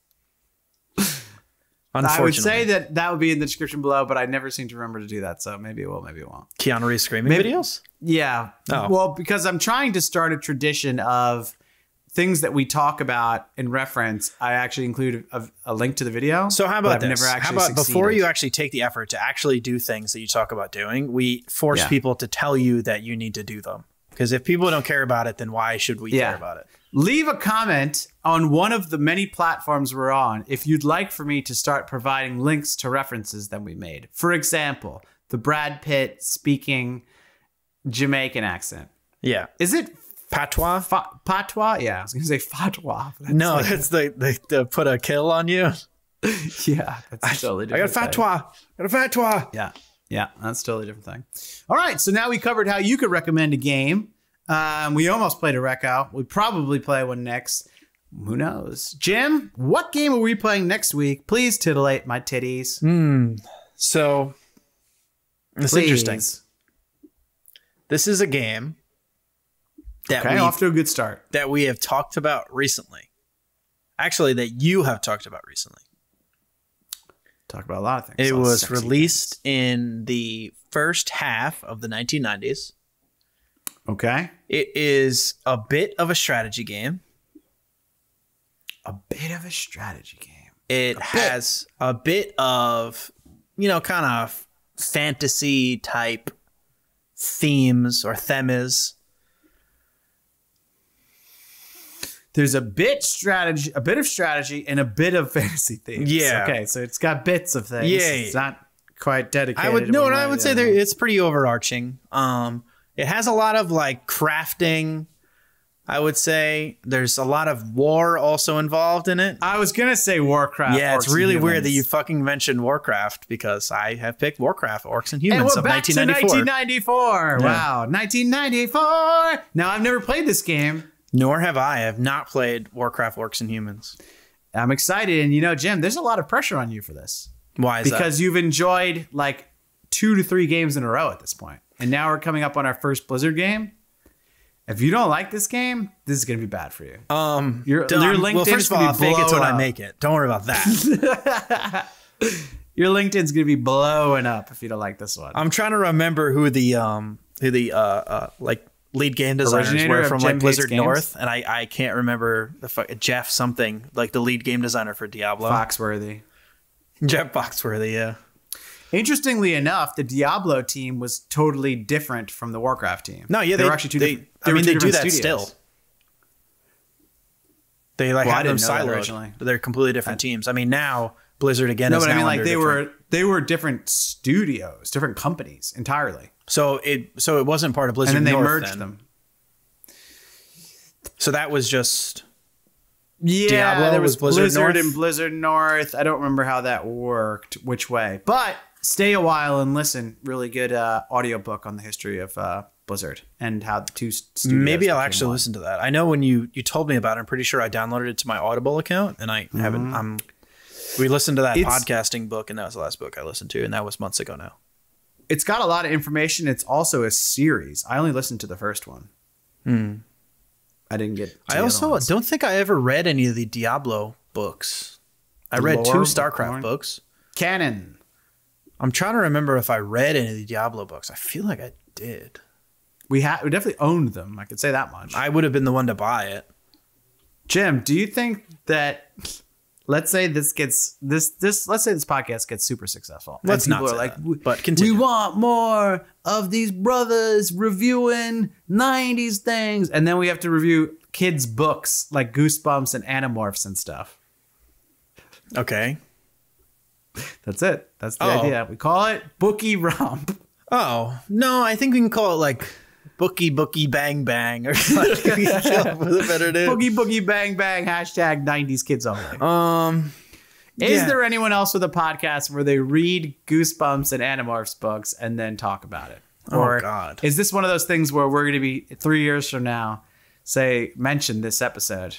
I would say that that would be in the description below, but I never seem to remember to do that. So maybe it will, maybe it won't. Keanu Reeves screaming Maybe- videos. Yeah. Oh. Well, because I'm trying to start a tradition of things that we talk about in reference. I actually include a, a link to the video. So how about I've this? Never how actually about before you actually take the effort to actually do things that you talk about doing, we force Yeah. people to tell you that you need to do them. Because if people don't care about it, then why should we Yeah. care about it? leave a comment on one of the many platforms we're on if you'd like for me to start providing links to references that we made. For example, the Brad Pitt speaking Jamaican accent. Yeah, Is it patois. fa- patois? Yeah, I was gonna say fatwa. but that's No, like- it's the, the the put a kill on you. yeah, that's totally I got different. fatwa. I got a fatwa. Yeah. Yeah, that's totally different thing. All right, so now we covered how you could recommend a game. Um, we almost played a Reco. We probably play one next. Who knows? Jim, what game are we playing next week? Please titillate my titties. So it's Please. interesting. This is a game that Okay, we off to a good start. that we have talked about recently. Actually, that you have talked about recently. Talk about a lot of things. It was released in the first half of the 1990s. Okay. It is a bit of a strategy game. A bit of a strategy game. It has a bit of, you know, kind of fantasy type themes or themes. There's a bit strategy, a bit of strategy, and a bit of fantasy themes. Yeah. Okay, so it's got bits of things. Yeah. It's not quite dedicated. I would no, and I would say there it's pretty overarching. Um, it has a lot of like crafting. I would say there's a lot of war also involved in it. I was gonna say Warcraft. yeah, it's and really weird that you fucking mentioned Warcraft because I have picked Warcraft, Orcs and And Humans we're of back to 1994. 1994. Yeah. Wow, 1994. Now I've never played this game. Nor have I. I have not played Warcraft, Orcs and Humans. I'm excited, and you know, Jim, there's a lot of pressure on you for this Why is because you've enjoyed like two to three games in a row at this point, and now we're coming up on our first Blizzard game. If you don't like this game, this is gonna be bad for you. Um, Your- your well, LinkedIn's first of all, gonna I'll be fake it till I make it. Don't worry about that. Your LinkedIn's gonna be blowing up if you don't like this one. I'm trying to remember who the um who the uh, uh like lead game designers Originator were from like Hates Blizzard Games? North, and I I can't remember the fuck Jeff something like the lead game designer for Diablo. Foxworthy. Jeff Foxworthy, yeah. Interestingly enough, the Diablo team was totally different from the Warcraft team. No, yeah, they, they, were actually two they, different. I mean, they do that studios. still. They like Well, I have them didn't know that siloed. originally. They're completely different teams. I mean, now Blizzard again No, is but I now mean, like they different- were they were different studios, different companies entirely, so it so it wasn't part of Blizzard and then they North merged then. them. So that was just Yeah, Diablo there was was Blizzard Blizzard, North? and Blizzard North. I don't remember how that worked, which way. But stay a while and listen. Really good uh, audiobook on the history of uh, Blizzard and how the two. Maybe I'll actually one. listen to that. I know when you you told me about it, I'm pretty sure I downloaded it to my Audible account, and I haven't. I'm. We listened to that Mm-hmm. It's- podcasting book, and that was the last book I listened to, and that was months ago now. It's got a lot of information. It's also a series. I only listened to the first one. Hmm. I didn't get. I also don't think I ever read any of the Diablo books. I read two StarCraft lore? books. canon. I'm trying to remember if I read any of the Diablo books. I feel like I did. We had we definitely owned them. I could say that much. I would have been the one to buy it. Jim, do you think that let's say this gets this this let's say this podcast gets super successful. Let's not say are like that, "We- but continue. We want more of these brothers reviewing 90s things and then we have to review kids books like Goosebumps and Animorphs and stuff. Okay. That's it. That's the Oh. idea. We call it Bookie Romp. Oh no, I think we can call it like Bookie Bookie Bang Bang or something. We can come up with a better name. Boogie Boogie Bang Bang hashtag 90s kids only. Um, Is yeah. there anyone else with a podcast where they read Goosebumps and Animorphs books and then talk about it? Oh, God. Is this one of those things where we're going to be three years from now, say, mention this episode?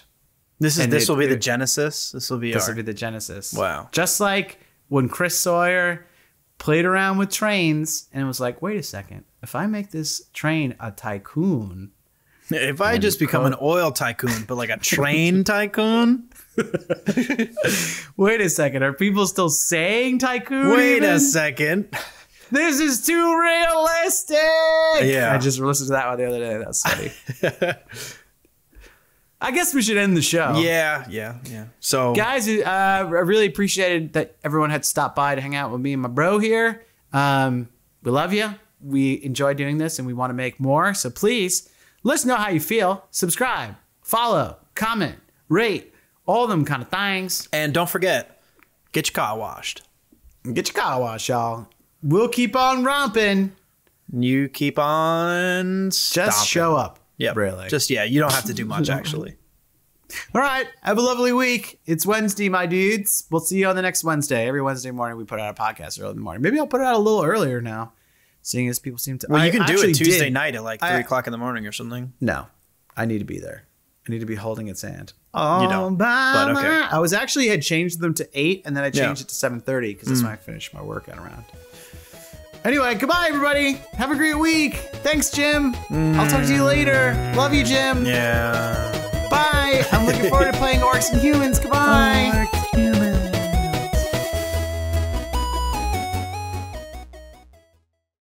This is this it- will be the Genesis. This will be This our, will be the genesis. Wow. Just like when Chris Sawyer played around with trains and was like, wait a second, if I make this train a tycoon, If I just become an oh. oil tycoon, but like a train tycoon. wait a second, are people still saying tycoon? Wait even? a second. This is too realistic. Yeah. I just listened to that one the other day. That's funny. I guess we should end the show. Yeah, yeah, yeah. So Guys, uh, I really appreciated that everyone had stopped by to hang out with me and my bro here. Um, we love you. We enjoy doing this and we want to make more. So please let us know how you feel. Subscribe, follow, comment, rate, all them kind of things. and don't forget, get your car washed. Get your car washed, y'all. We'll keep on romping. You keep on Just show up. Yeah, Really. Just yeah, you don't have to do much actually. All right. Have a lovely week. It's Wednesday, my dudes. We'll see you on the next Wednesday. Every Wednesday morning, we put out a podcast early in the morning. Maybe I'll put it out a little earlier now, seeing as people seem to. Well, I you can do it Tuesday did- night at like three I- o'clock in the morning or something. No, I need to be there. I need to be holding its hand. You don't, but okay. my- I was actually had changed them to eight, and then I changed Yeah. it to seven thirty because that's mm. when I finished my workout around. Anyway, goodbye, everybody. Have a great week. Thanks, Jim. I'll talk to you later. Love you, Jim. Yeah. Bye. I'm looking forward to playing Orcs and Humans. Goodbye.